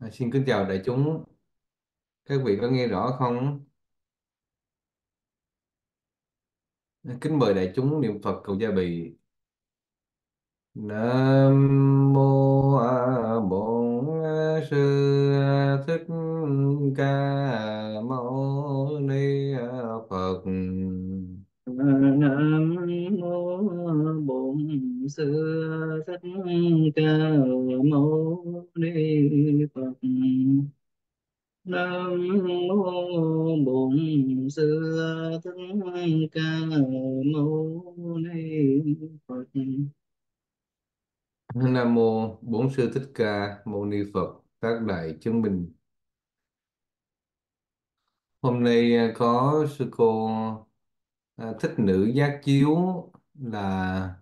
À, xin kính chào đại chúng, các vị có nghe rõ không? À, Kính mời đại chúng niệm Phật cầu gia bì. Nam mô A Bổn Sư Thích Ca Mâu Ni Phật. Sư Thích Ca Mâu Ni Phật. Nam mô Bổn Sư Thích Ca Mâu Ni Phật. Nam mô Bổn Sư Thích Ca Mâu Ni Phật. Các đại chứng minh. Hôm nay có sư cô à, Thích Nữ Giác Chiếu là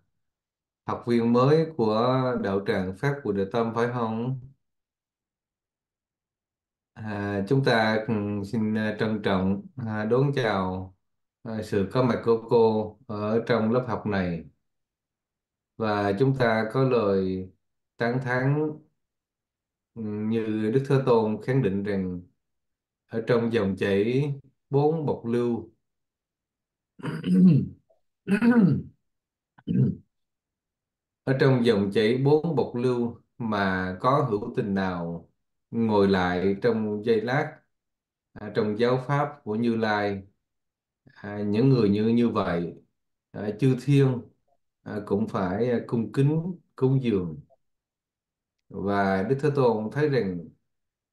học viên mới của đạo tràng Pháp của Đề Tâm phải không? À, chúng ta ừ, xin à, trân trọng à, đón chào à, sự có mặt của cô ở trong lớp học này và chúng ta có lời tán thán ừ, như Đức Thế Tôn khẳng định rằng ở trong dòng chảy bốn bộc lưu ở trong dòng chảy bốn bộc lưu mà có hữu tình nào ngồi lại trong giây lát à, trong giáo pháp của Như Lai? À, những người như như vậy à, chư thiên à, cũng phải à, cung kính cúng dường. Và Đức Thế Tôn thấy rằng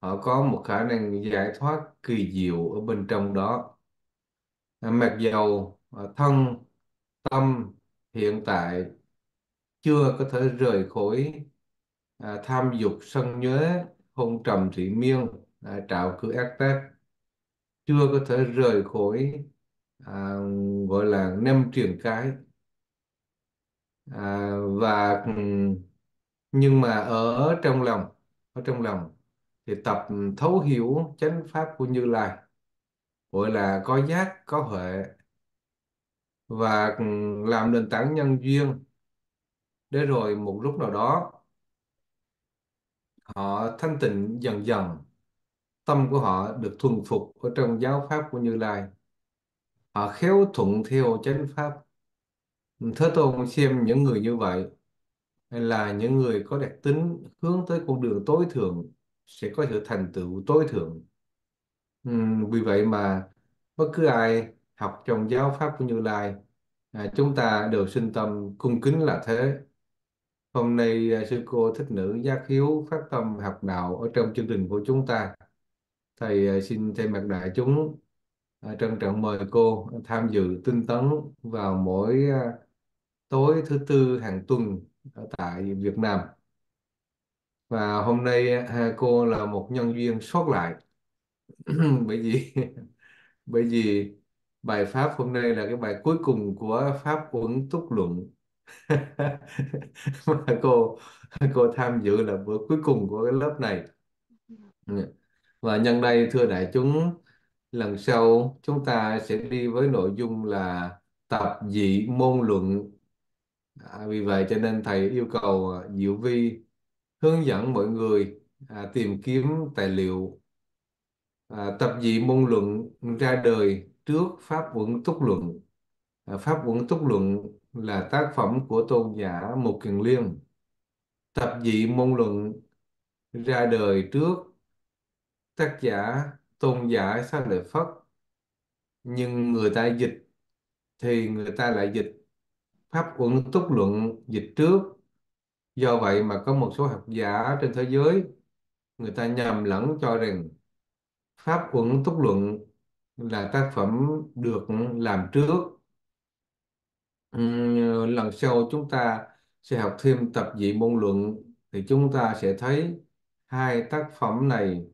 họ có một khả năng giải thoát kỳ diệu ở bên trong đó. À, mặc dầu à, thân tâm hiện tại chưa có thể rời khỏi à, tham dục sân nhuế hôn trầm thị miên à, trạo cử ác tác. Chưa có thể rời khỏi à, gọi là năm truyền cái. À, và nhưng mà ở trong lòng ở trong lòng thì tập thấu hiểu chánh pháp của Như Lai gọi là có giác có huệ và làm nền tảng nhân duyên để rồi một lúc nào đó họ thanh tịnh dần dần. Tâm của họ được thuần phục ở trong giáo pháp của Như Lai. Họ khéo thuận theo chánh pháp. Thế Tôn xem những người như vậy là những người có đặc tính hướng tới con đường tối thượng sẽ có sự thành tựu tối thượng. Vì vậy mà bất cứ ai học trong giáo pháp của Như Lai à, chúng ta đều sinh tâm cung kính là thế hôm nay à, sư cô thích nữ giác hiếu phát tâm học đạo ở trong chương trình của chúng ta. Thầy à, xin thay mặt đại chúng à, trân trọng mời cô tham dự tinh tấn vào mỗi tối thứ tư hàng tuần ở tại Việt Nam. Và hôm nay cô là một nhân viên sót lại. Bởi vì bởi vì bài pháp hôm nay là cái bài cuối cùng của pháp Uẩn Túc Luận. mà cô cô tham dự là bữa cuối cùng của cái lớp này. Dạ. Và nhân đây thưa đại chúng lần sau chúng ta sẽ đi với nội dung là tập dị môn luận. À, vì vậy cho nên thầy yêu cầu à, Diệu Vi hướng dẫn mọi người à, tìm kiếm tài liệu à, tập dị môn luận ra đời trước Pháp Uẩn Túc Luận. À, Pháp Uẩn Túc Luận là tác phẩm của tôn giả Mục Kiền Liên. Tập dị môn luận ra đời trước, tác giả tôn giả Xá Lợi Phất. Nhưng người ta dịch thì người ta lại dịch Pháp Uẩn Túc Luận dịch trước. Do vậy mà có một số học giả trên thế giới, người ta nhầm lẫn cho rằng Pháp Uẩn Túc Luận là tác phẩm được làm trước. Ừm, lần sau chúng ta sẽ học thêm tập dị môn luận thì chúng ta sẽ thấy hai tác phẩm này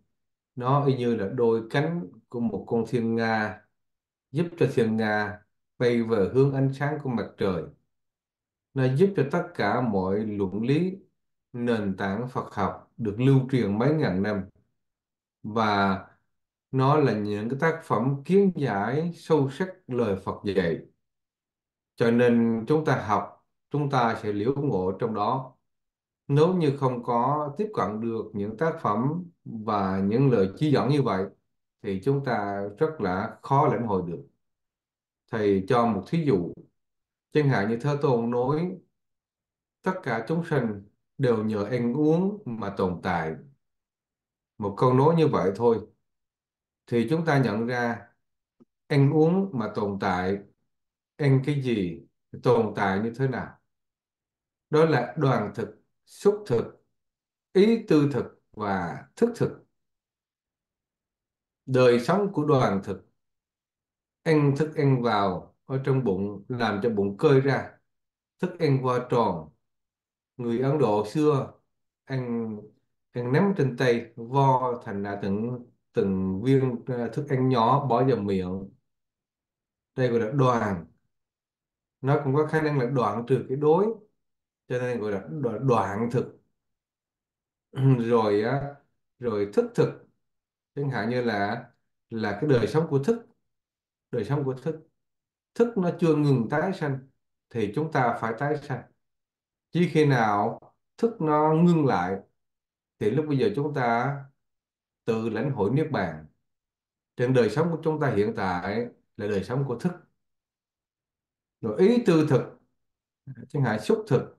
nó y như là đôi cánh của một con thiên nga giúp cho thiên nga bay về hướng ánh sáng của mặt trời. Nó giúp cho tất cả mọi luận lý nền tảng Phật học được lưu truyền mấy ngàn năm. Và nó là những cái tác phẩm kiến giải sâu sắc lời Phật dạy cho nên chúng ta học, chúng ta sẽ liễu ngộ trong đó. Nếu như không có tiếp cận được những tác phẩm và những lời chỉ dẫn như vậy, thì chúng ta rất là khó lãnh hội được. Thầy cho một thí dụ. Chẳng hạn như Thế Tôn nói, tất cả chúng sinh đều nhờ ăn uống mà tồn tại. Một câu nói như vậy thôi. Thì chúng ta nhận ra, ăn uống mà tồn tại ăn cái gì, tồn tại như thế nào? Đó là đoàn thực, xúc thực, ý tư thực và thức thực. Đời sống của đoàn thực ăn thức ăn vào ở trong bụng, làm cho bụng cơi ra. Thức ăn qua tròn. Người Ấn Độ xưa ăn ăn nắm trên tay vo thành ra từng từng viên ờ, thức ăn nhỏ bỏ vào miệng. Đây gọi là đoàn nó cũng có khả năng là đoạn trừ cái đối cho nên gọi là đoạn, thực. Rồi rồi thức thực. Chẳng hạn như là là cái đời sống của thức đời sống của thức. Thức nó chưa ngừng tái sanh thì chúng ta phải tái sanh. Chỉ khi nào thức nó ngưng lại thì lúc bây giờ chúng ta tự lãnh hội niết bàn. Trên đời sống của chúng ta hiện tại là đời sống của thức rồi ý tư thực. Chẳng hạn xúc thực.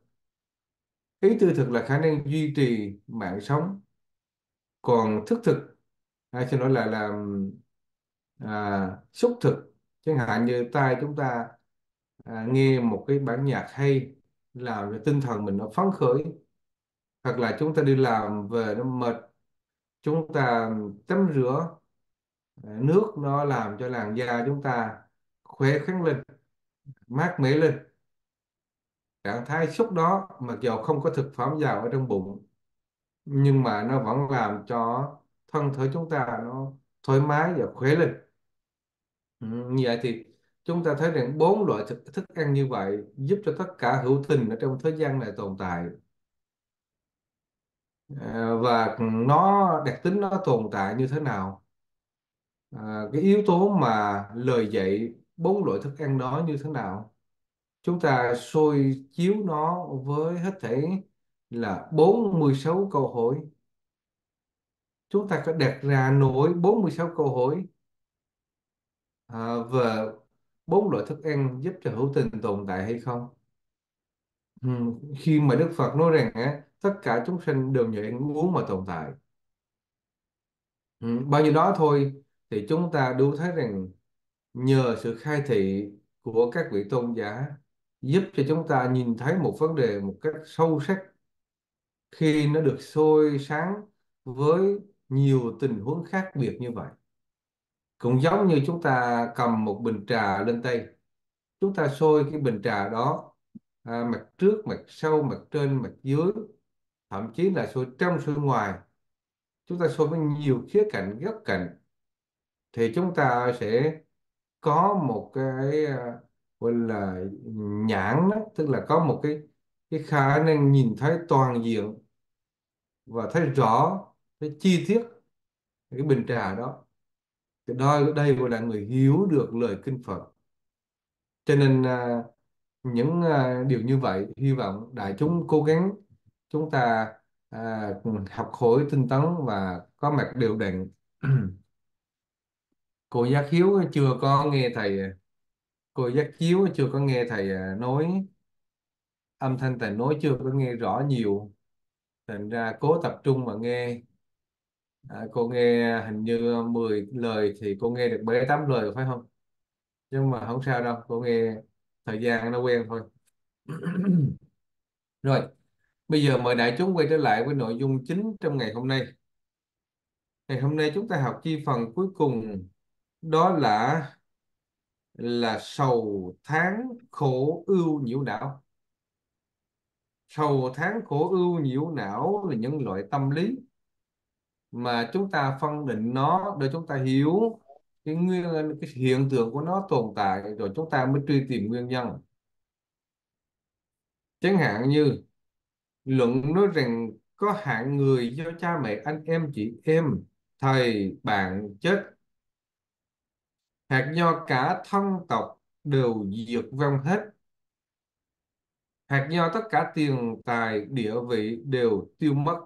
Ý tư thực là khả năng duy trì mạng sống. Còn thức thực hay xin lỗi là làm à, xúc thực. Chẳng hạn như tai chúng ta à, nghe một cái bản nhạc hay làm cho tinh thần mình nó phấn khởi. Hoặc là chúng ta đi làm về nó mệt chúng ta tắm rửa à, nước nó làm cho làn da chúng ta khỏe khoắn lên mát mẻ lên. Trạng thái xúc đó mặc dù không có thực phẩm vào ở trong bụng nhưng mà nó vẫn làm cho thân thể chúng ta nó thoải mái và khỏe lên. Ừ, như vậy thì chúng ta thấy rằng bốn loại thức, thức ăn như vậy giúp cho tất cả hữu tình ở trong thế gian này tồn tại. À, và nó đặc tính nó tồn tại như thế nào? À, cái yếu tố mà lời dạy bốn loại thức ăn đó như thế nào? Chúng ta soi chiếu nó với hết thể là 46 câu hỏi. Chúng ta có đặt ra nổi 46 câu hỏi à, về bốn loại thức ăn giúp cho hữu tình tồn tại hay không? Ừ, khi mà Đức Phật nói rằng á, tất cả chúng sinh đều nhờ ăn uống mà tồn tại. Ừ, bao nhiêu đó thôi thì chúng ta đủ thấy rằng nhờ sự khai thị của các vị tôn giả giúp cho chúng ta nhìn thấy một vấn đề một cách sâu sắc khi nó được soi sáng với nhiều tình huống khác biệt như vậy. Cũng giống như chúng ta cầm một bình trà lên tay chúng ta sôi cái bình trà đó à, mặt trước mặt sau mặt trên mặt dưới thậm chí là sôi trong sôi ngoài. Chúng ta sôi với nhiều khía cạnh góc cạnh thì chúng ta sẽ có một cái à, gọi là nhãn đó, tức là có một cái cái khả năng nhìn thấy toàn diện và thấy rõ cái chi tiết cái bình trà đó. Thì đó đây gọi là người hiểu được lời kinh Phật. Cho nên à, những à, điều như vậy hy vọng đại chúng cố gắng chúng ta à, học hỏi tinh tấn và có mặt đều đặn. cô giác hiếu chưa có nghe thầy à, cô giác hiếu chưa có nghe thầy à, nói âm thanh thầy nói chưa có nghe rõ nhiều. Thành ra cố tập trung mà nghe. À, cô nghe hình như 10 lời thì cô nghe được bảy tám lời phải không? Nhưng mà không sao đâu cô nghe thời gian nó quen thôi. Rồi bây giờ mời đại chúng quay trở lại với nội dung chính trong ngày hôm nay. Ngày hôm nay chúng ta học chi phần cuối cùng đó là là sầu tháng khổ ưu nhiễu não. Sầu tháng khổ ưu nhiễu não là những loại tâm lý mà chúng ta phân định nó để chúng ta hiểu cái nguyên, cái hiện tượng của nó tồn tại, rồi chúng ta mới truy tìm nguyên nhân. Chẳng hạn như luận nói rằng có hạng người do cha mẹ anh em chị em, thầy, bạn, chết hạt nho cả thân tộc đều diệt vong hết. Hạt nho tất cả tiền tài, địa vị đều tiêu mất.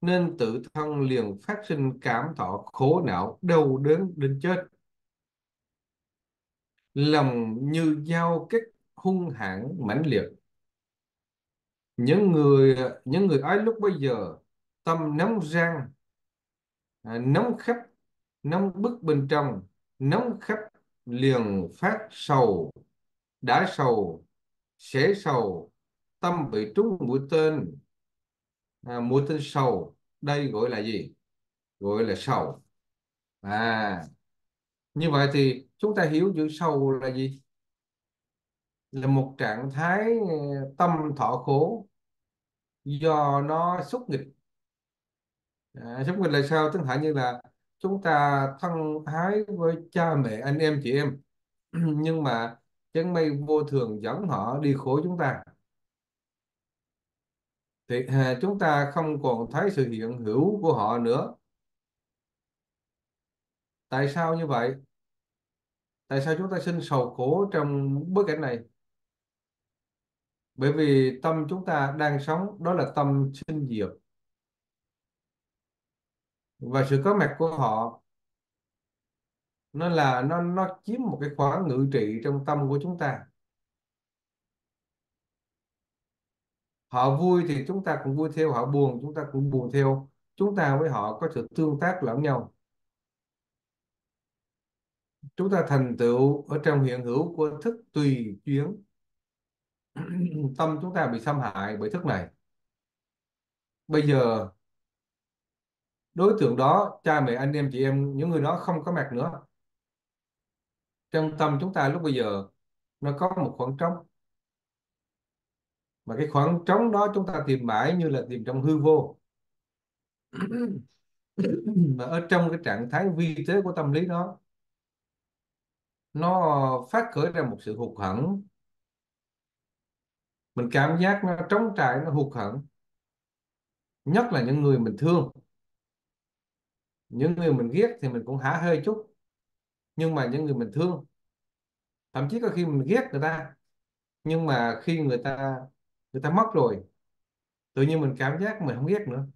Nên tự thân liền phát sinh cảm thọ khổ não, đau đớn đến chết. Lòng như dao kích, hung hãn, mãnh liệt. Những người những người ấy lúc bây giờ, tâm nóng rang à, nóng khắp, nóng bức bên trong nóng khắp liền phát sầu đã sầu sẽ sầu tâm bị trúng mũi tên. À, mũi tên sầu đây gọi là gì? Gọi là sầu. À như vậy thì chúng ta hiểu chữ sầu là gì? Là một trạng thái à, tâm thọ khổ do nó xúc nghịch. À, xúc nghịch là sao? Tức hạn như là chúng ta thân ái với cha mẹ anh em chị em. Nhưng mà chân mây vô thường dẫn họ đi khổ chúng ta. Thì à, chúng ta không còn thấy sự hiện hữu của họ nữa. Tại sao như vậy? Tại sao chúng ta sinh sầu khổ trong bối cảnh này? Bởi vì tâm chúng ta đang sống đó là tâm sinh diệt và sự có mặt của họ nó là, nó nó chiếm một cái khoảng ngự trị trong tâm của chúng ta. Họ vui thì chúng ta cũng vui theo, họ buồn chúng ta cũng buồn theo. Chúng ta với họ có sự tương tác lẫn nhau. Chúng ta thành tựu ở trong hiện hữu của thức tùy chuyến. Tâm chúng ta bị xâm hại bởi thức này. Bây giờ đối tượng đó cha mẹ anh em chị em những người đó không có mặt nữa. Trong tâm chúng ta lúc bây giờ nó có một khoảng trống. Mà cái khoảng trống đó chúng ta tìm mãi như là tìm trong hư vô. Mà ở trong cái trạng thái vi tế của tâm lý đó nó phát khởi ra một sự hụt hẫng. Mình cảm giác nó trống trải nó hụt hẫng. Nhất là những người mình thương những người mình ghét thì mình cũng hả hơi chút, nhưng mà những người mình thương. Thậm chí có khi mình ghét người ta, nhưng mà khi người ta người ta mất rồi, tự nhiên mình cảm giác mình không ghét nữa.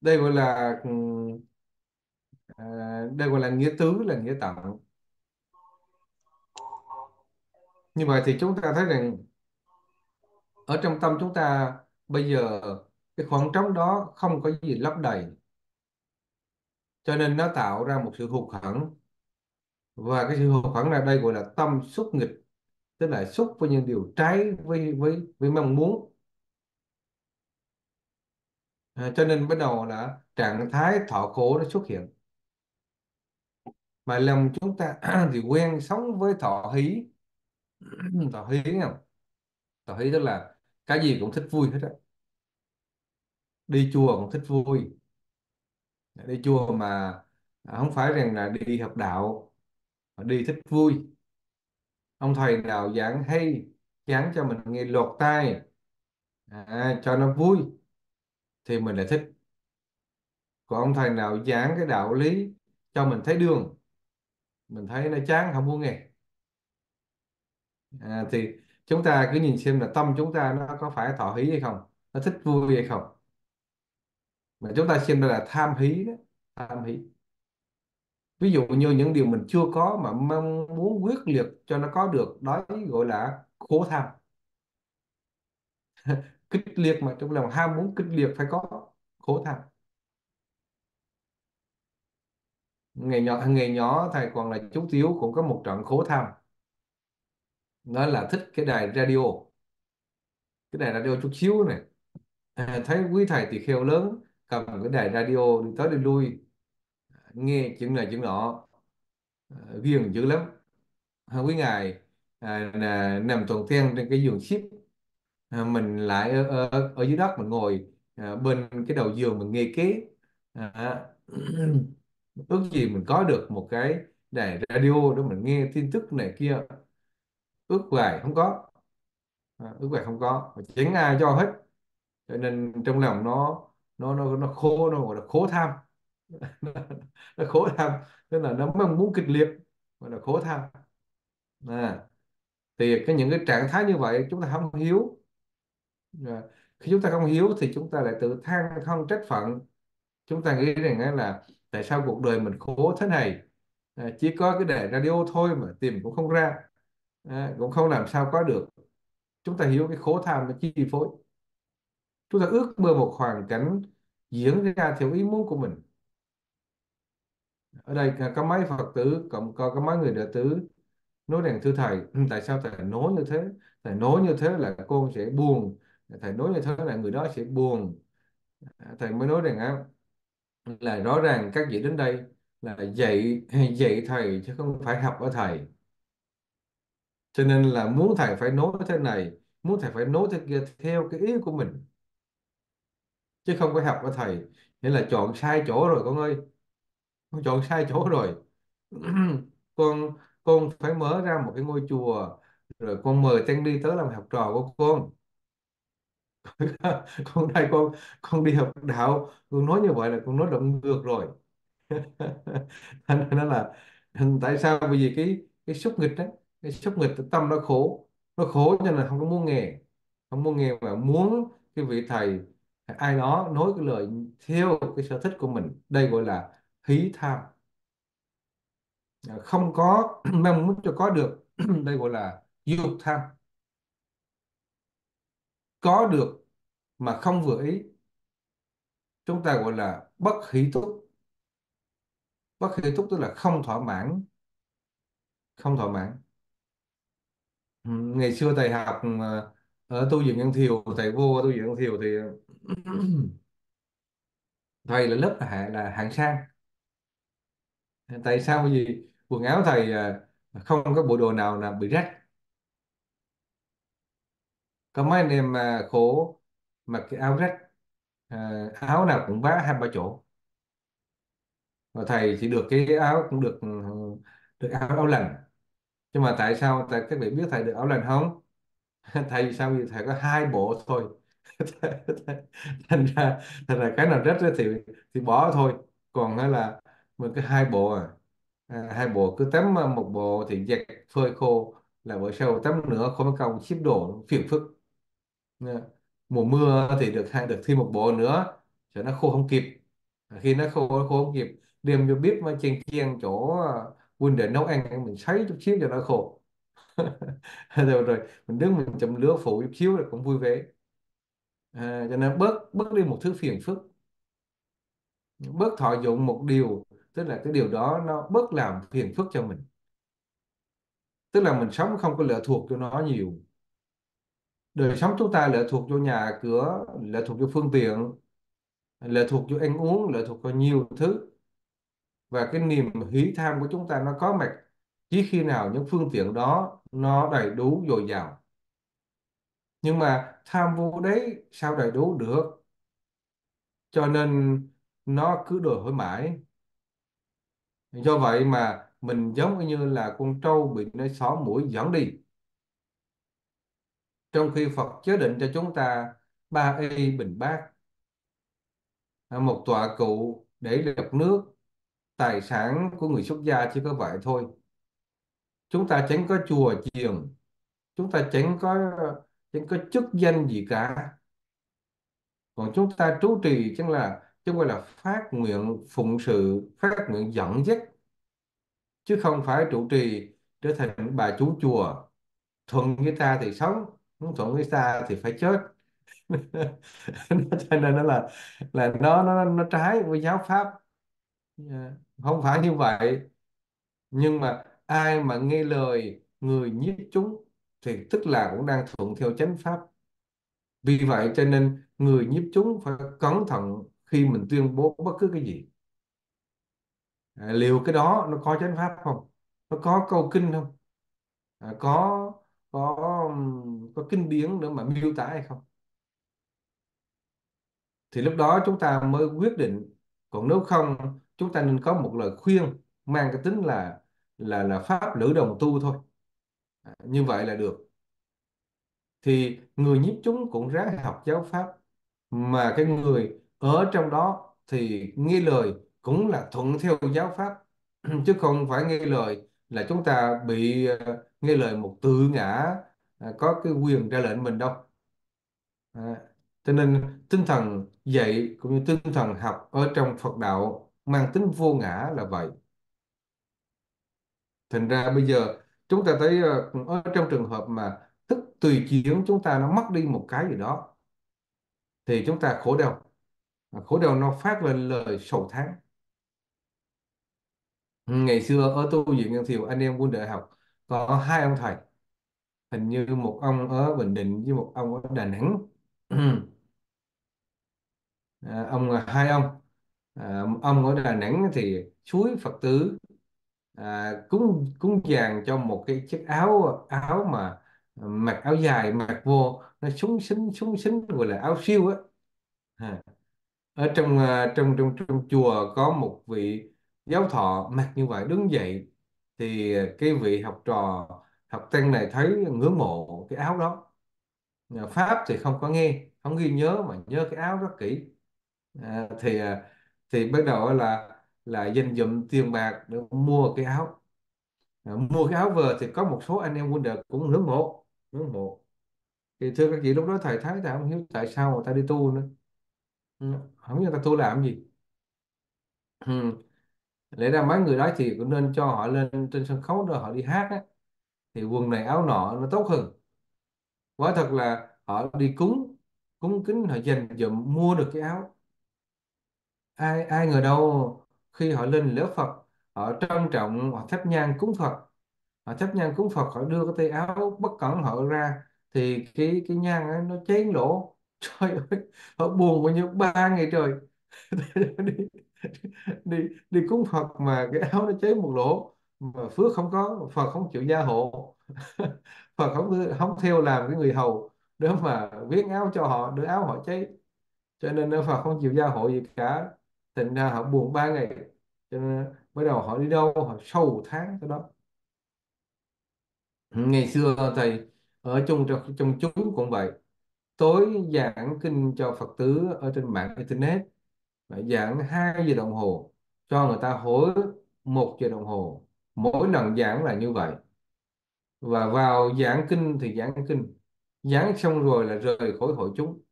Đây gọi là à, đây gọi là nghĩa tứ, là nghĩa tận. Như vậy thì chúng ta thấy rằng, ở trong tâm chúng ta bây giờ cái khoảng trống đó không có gì lấp đầy. Cho nên nó tạo ra một sự hụt hẫng. Và cái sự hụt hẫng này đây gọi là tâm xúc nghịch tức là xúc với những điều trái với với với mong muốn. À, cho nên bắt đầu là trạng thái thọ khổ nó xuất hiện. Mà lòng chúng ta thì quen sống với thọ hí. Thọ hí không? Thọ hí tức là cái gì cũng thích vui hết á đi chùa cũng thích vui. Đi chùa mà không phải rằng là đi học đạo mà đi thích vui. Ông thầy nào giảng hay giảng cho mình nghe lọt tai à, cho nó vui thì mình lại thích. Còn ông thầy nào giảng cái đạo lý cho mình thấy đường mình thấy nó chán không muốn nghe. À, thì chúng ta cứ nhìn xem là tâm chúng ta nó có phải thọ hí hay không nó thích vui hay không mà chúng ta xem đây là tham hí đó tham hí. Ví dụ như những điều mình chưa có mà mong muốn quyết liệt cho nó có được đó gọi là khổ tham. Kích liệt mà trong lòng ham muốn kích liệt phải có khổ tham. Ngày nhỏ ngày nhỏ thầy còn là chú Tiếu cũng có một trận khổ tham. Đó là thích cái đài radio. Cái đài radio chút xíu này. À, thấy quý thầy tỳ kheo lớn cầm cái đài radio đi tới đi lui. Nghe chuyện này chuyện nọ ờ, ghiền dữ lắm. À, quý ngài à, là, nằm toàn ten trên cái giường ship à, mình lại ở, ở, ở dưới đất mình ngồi à, bên cái đầu giường mình nghe kế à, ước gì mình có được một cái đài radio để mình nghe tin tức này kia. Ước hoài không có. À, ước hoài không có. Chẳng ai cho hết. Cho nên trong lòng nó nó nó nó khô nó gọi là khổ tham. Nó khổ tham tức là nó mong muốn kịch liệt gọi là khổ tham. À. thì cái những cái trạng thái như vậy chúng ta không hiếu à, khi chúng ta không hiếu thì chúng ta lại tự than thân trách phận. Chúng ta nghĩ rằng là tại sao cuộc đời mình khổ thế này? À, chỉ có cái đài radio thôi mà tìm cũng không ra. À, cũng không làm sao có được. Chúng ta hiểu cái khổ tham nó chi phối. Chúng ta ước mơ một hoàn cảnh diễn ra theo ý muốn của mình. Ở đây có mấy Phật tử cộng có, có mấy người đệ tử nói rằng thưa thầy tại sao thầy nói như thế? Thầy nói như thế là con sẽ buồn. Thầy nói như thế là người đó sẽ buồn. À, thầy mới nói rằng á là rõ ràng các vị đến đây là dạy dạy thầy chứ không phải học ở thầy. Cho nên là muốn thầy phải nói thế này muốn thầy phải nói thế kia theo cái ý của mình chứ không phải học với thầy. Nghĩa là chọn sai chỗ rồi con ơi. Con chọn sai chỗ rồi. Con con phải mở ra một cái ngôi chùa, rồi con mời tăng đi tới làm học trò của con. Con đây con con đi học đạo. Con nói như vậy là con nói động ngược rồi. Thành ra là, tại sao? Bởi vì cái cái xúc nghịch đấy cái xúc nghịch tâm nó khổ. Nó khổ cho nên không có muốn nghe. Không muốn nghe mà muốn cái vị thầy ai đó nói cái lời theo cái sở thích của mình, đây gọi là hí tham. À, không có mong muốn cho có được, đây gọi là dục tham. Có được mà không vừa ý, chúng ta gọi là bất hỷ túc. Bất hỷ túc tức là không thỏa mãn, không thỏa mãn. Ngày xưa thầy học ờ, à, ở tu viện Nhân Thiều thầy vô tu viện Nhân Thiều thì thầy là lớp là hạng là hạng sang. Tại sao? Bởi vì quần áo thầy à, không có bộ đồ nào là bị rách. Có mấy anh em mà khổ mặc cái áo rách à, áo nào cũng vá hai ba chỗ. Và thầy chỉ được cái áo cũng được ừ, được áo áo lành. Nhưng mà tại sao? Tại các bạn biết thầy được áo lành không? thầy sao? Vì thầy có hai bộ thôi. Thành ra thành ra cái nào rách thì thì bỏ thôi. Còn á là mình cứ hai bộ à. à hai bộ cứ tắm à, một bộ thì giặt phơi khô là bữa sau tắm nữa không có công ship đồ, phiền phức. Nha. mùa mưa thì được hai, được thêm một bộ nữa cho nó khô không kịp. À, khi nó khô nó khô không kịp, đem vô bếp mà chiên chiên chỗ à, quên huynh nấu ăn mình sấy chút xíu cho nó khô. rồi rồi. Mình đứng mình châm lửa phụ chút xíu là cũng vui vẻ. À, cho nên bớt bớt đi một thứ phiền phức. Bớt thọ dụng một điều tức là cái điều đó nó bớt làm phiền phức cho mình. Tức là mình sống không có lệ thuộc cho nó nhiều. Đời sống chúng ta lệ thuộc vô nhà cửa lệ thuộc vô phương tiện lệ thuộc vô ăn uống lệ thuộc vào nhiều thứ. Và cái niềm hí tham của chúng ta nó có mặt chỉ khi nào những phương tiện đó nó đầy đủ dồi dào. Nhưng mà tham vô đấy sao đầy đủ được? Cho nên nó cứ đòi hỏi mãi. Do vậy mà mình giống như là con trâu bị nó xó mũi dẫn đi. Trong khi Phật chế định cho chúng ta ba y bình bát à, một tọa cụ để lọc nước, tài sản của người xuất gia chỉ có vậy thôi chúng ta chẳng có chùa chiền, chúng ta chẳng có chẳng có chức danh gì cả. Còn chúng ta trú trì chẳng là chúng gọi là phát nguyện phụng sự, phát nguyện dẫn dắt, chứ không phải trụ trì trở thành bà chú chùa. Thuận với ta thì sống, không thuận với ta thì phải chết. Cho nên nó là là nó nó nó trái với giáo pháp. Dạ. Không phải như vậy. Nhưng mà ai mà nghe lời người nhiếp chúng thì tức là cũng đang thuận theo chánh pháp. Vì vậy cho nên người nhiếp chúng phải cẩn thận khi mình tuyên bố bất cứ cái gì. À, liệu cái đó nó có chánh pháp không? Nó có câu kinh không? À, có có có kinh điển nữa mà miêu tả hay không? Thì lúc đó chúng ta mới quyết định. Còn nếu không chúng ta nên có một lời khuyên mang cái tính là là là pháp lữ đồng tu thôi. À, như vậy là được. Thì người nhiếp chúng cũng ráng học giáo pháp. Mà cái người ở trong đó thì nghe lời cũng là thuận theo giáo pháp. Chứ không phải nghe lời là chúng ta bị ờ, nghe lời một tự ngã à, có cái quyền ra lệnh mình đâu. À, cho nên tinh thần dạy cũng như tinh thần học ở trong Phật đạo mang tính vô ngã là vậy thành ra bây giờ chúng ta thấy ờ, ở trong trường hợp mà thức tùy chuyển chúng ta nó mất đi một cái gì đó thì chúng ta khổ đau. Khổ đau nó phát lên lời sầu tháng ngày xưa ở tu viện Nhân Thiều anh em quân đại học có hai ông thầy hình như một ông ở Bình Định với một ông ở Đà Nẵng. À, ông hai ông. À, ông ở Đà Nẵng thì suối Phật tử à, cúng cúng dường cho một cái chiếc áo áo mà mặc áo dài mặc vô nó súng xính súng xính gọi là áo siêu á. À, ở trong à, trong trong trong chùa có một vị giáo thọ mặc như vậy đứng dậy thì cái vị học trò học tăng này thấy ngưỡng mộ cái áo đó. À, pháp thì không có nghe không ghi nhớ mà nhớ cái áo rất kỹ. À, thì à, thì bắt đầu là là dành dụm tiền bạc để mua cái áo. À, mua cái áo vừa thì có một số anh em quân đội cũng ngưỡng mộ ngưỡng mộ. Thì thưa các chị lúc đó thầy thấy thầy không hiểu tại sao người ta đi tu nữa. Ừ, không biết người ta tu làm gì. Ừ. lẽ ra mấy người đó thì cũng nên cho họ lên trên sân khấu rồi họ đi hát á. Thì quần này áo nọ nó tốt hơn. Quả thật là họ đi cúng cúng kính họ dành dụm mua được cái áo. Ai ai ngờ đâu khi họ lên lễ Phật họ trân trọng họ thắp nhang cúng Phật. Họ thắp nhang cúng Phật họ đưa cái tay áo bất cẩn họ ra thì cái cái nhang ấy, nó cháy lỗ. Trời ơi họ buồn bao nhiêu ba ngày trời. Đi, đi đi cúng Phật mà cái áo nó cháy một lỗ mà phước không có Phật không chịu gia hộ. Phật không không theo làm cái người hầu để mà viết áo cho họ đưa áo họ cháy. Cho nên Phật không chịu gia hộ gì cả thành ra họ buồn ba ngày cho nên bắt đầu họ đi đâu họ sâu tháng cái đó. Ngày xưa thầy ở trong, trong chúng cũng vậy. Tối giảng kinh cho Phật tử ở trên mạng internet giảng 2 giờ đồng hồ cho người ta hối một giờ đồng hồ. Mỗi lần giảng là như vậy. Và vào giảng kinh thì giảng kinh. Giảng xong rồi là rời khỏi hội chúng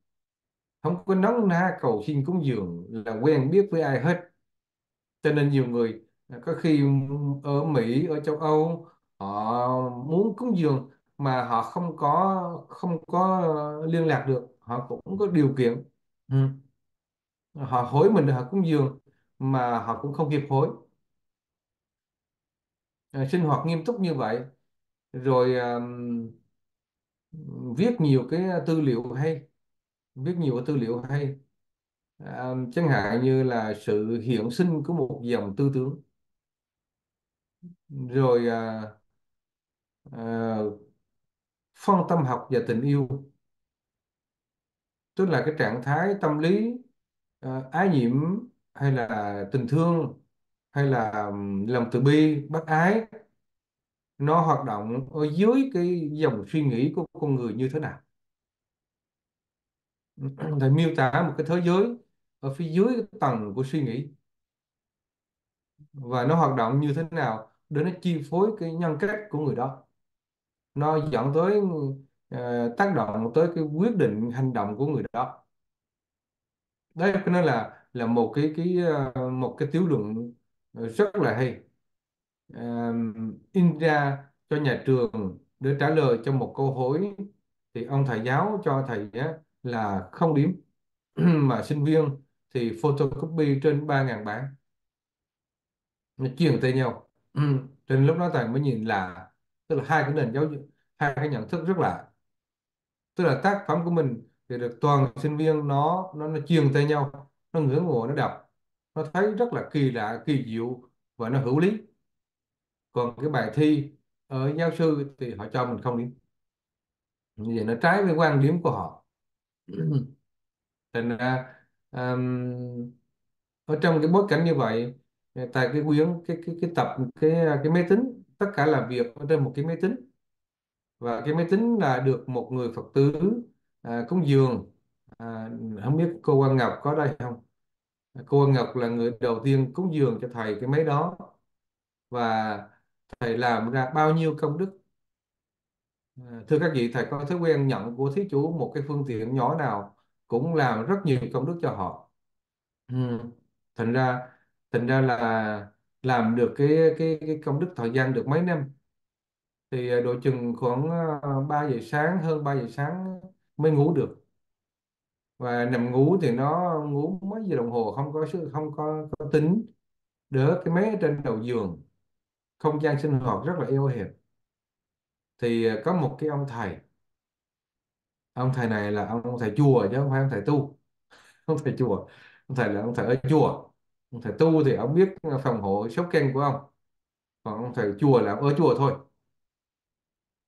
không có nấn ná cầu xin cúng dường là quen biết với ai hết. Cho nên nhiều người có khi ở Mỹ ở châu Âu họ muốn cúng dường mà họ không có không có liên lạc được họ cũng có điều kiện. Ừ. họ hối mình họ cúng dường mà họ cũng không kịp hối. À, sinh hoạt nghiêm túc như vậy rồi à, viết nhiều cái tư liệu hay viết nhiều cái tư liệu hay. À, chẳng hạn như là sự hiện sinh của một dòng tư tưởng. Rồi à, à, phân tâm học và tình yêu. Tức là cái trạng thái tâm lý à, ái nhiễm hay là tình thương hay là lòng từ bi bác ái nó hoạt động ở dưới cái dòng suy nghĩ của con người như thế nào? Thầy miêu tả một cái thế giới ở phía dưới cái tầng của suy nghĩ. Và nó hoạt động như thế nào để nó chi phối cái nhân cách của người đó. Nó dẫn tới uh, tác động tới cái quyết định hành động của người đó. Đấy cho nên là là một cái cái ờ, một cái tiểu luận rất là hay. Uh, in ra cho nhà trường để trả lời cho một câu hỏi thì ông thầy giáo cho thầy á, là không điểm. Mà sinh viên thì photocopy trên 3.000 bản. Nó truyền tay nhau. Cho nên lúc đó thầy mới nhìn là, tức là hai cái nền giáo dục, hai cái nhận thức rất là tức là tác phẩm của mình thì được toàn sinh viên, nó nó nó truyền tay nhau. Nó ngưỡng mộ, nó đọc. Nó thấy rất là kỳ lạ, kỳ diệu và nó hữu lý. Còn cái bài thi ở giáo sư thì họ cho mình không điểm. Như vậy nó trái với quan điểm của họ thành ra um, ở trong cái bối cảnh như vậy ờ, tại cái quyển cái cái cái tập cái à, cái máy tính tất cả làm việc ở trên một cái máy tính. Và cái máy tính là được một người Phật tử à, cúng dường. À, không biết cô Quan Ngọc có đây không? Cô Quan Ngọc là người đầu tiên cúng dường cho thầy cái máy đó. Và thầy làm ra bao nhiêu công đức thưa các vị thầy có thói quen nhận của thí chủ một cái phương tiện nhỏ nào cũng làm rất nhiều công đức cho họ. Ừ. thành ra thành ra là làm được cái cái cái công đức thời gian được mấy năm. Thì à, độ chừng khoảng à, 3 giờ sáng hơn 3 giờ sáng mới ngủ được. Và nằm ngủ thì nó ngủ mấy giờ đồng hồ không có sự không có, có tính. Đỡ cái máy ở trên đầu giường. Không gian sinh hoạt rất là eo hẹp thì à, có một cái ông thầy. Ông thầy này là ông thầy chùa chứ không phải ông thầy tu. Ông thầy chùa. Ông thầy là ông thầy ở chùa. Ông thầy tu thì ông biết phòng hộ sốc kênh của ông. Còn ông thầy chùa là ông ở chùa thôi.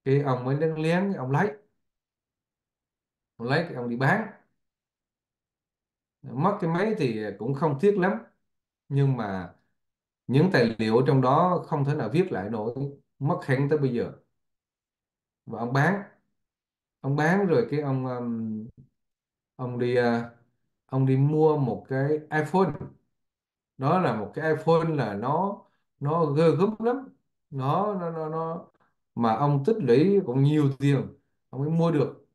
Cái ông mới lén lén ông lấy. Ông lấy ông đi bán. Mất cái máy thì cũng không tiếc lắm. Nhưng mà những tài liệu trong đó không thể nào viết lại nổi. Mất hẳn tới bây giờ và ông bán. Ông bán rồi cái ông um, ông đi uh, ông đi mua một cái iPhone. Đó là một cái iPhone là nó nó ghê gớm lắm. Nó nó nó, nó mà ông tích lũy cũng nhiều tiền. Ông mới mua được.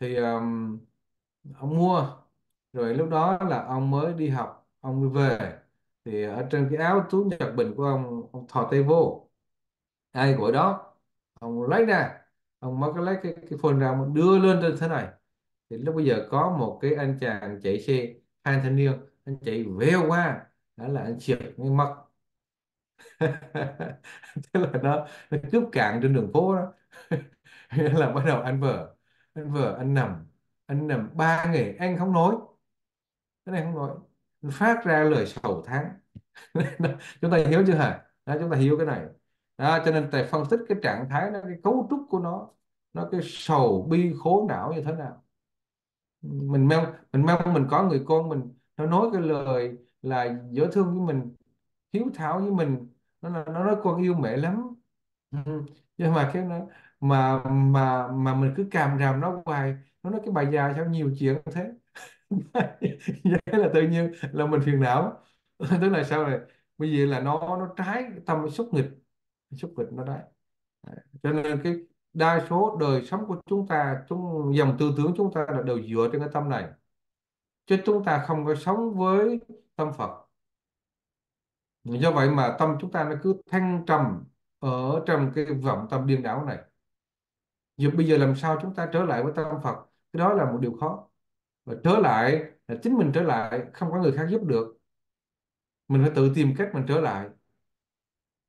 Thì um, ông mua. Rồi lúc đó là ông mới đi học. Ông mới về. Thì ở trên cái áo túi nhật bình của ông ông thò tay vô. Ai gọi đó? Ông lấy ra ông mới lấy cái, cái phone ra ông đưa lên trên thế này. Thì lúc bây giờ có một cái anh chàng chạy xe hai thanh niên anh chạy veo qua đó là anh triệt ngay mất thế là nó, nó cướp cạn trên đường phố đó. Là bắt đầu anh vợ anh vợ anh nằm anh nằm ba ngày anh không nói. Cái này không nói Anh phát ra lời sầu tháng chúng ta hiểu chưa hả? Đó, chúng ta hiểu cái này à, cho nên thầy phân tích cái trạng thái nó cái cấu trúc của nó nó cái sầu bi khổ não như thế nào. Mình mong mình mong mình có người con mình nó nói cái lời là dễ thương với mình hiếu thảo với mình. Nó là nó nói con yêu mẹ lắm. Ừ. nhưng mà cái nó mà mà mà mình cứ càm ràm nó hoài nó nói cái bà già sao nhiều chuyện thế? Vậy là tự nhiên là mình phiền não. Tức là sao này bây giờ là nó nó trái tâm xúc nghịch xúc nghịch nó đấy. Đấy. cho nên cái đa số đời sống của chúng ta, chúng, dòng tư tưởng chúng ta là đều dựa trên cái tâm này. Chứ chúng ta không có sống với tâm Phật. Do vậy mà tâm chúng ta nó cứ thăng trầm ở trong cái vọng tâm điên đảo này. Giờ bây giờ làm sao chúng ta trở lại với tâm Phật? Cái đó là một điều khó. Và trở lại là chính mình trở lại, không có người khác giúp được. Mình phải tự tìm cách mình trở lại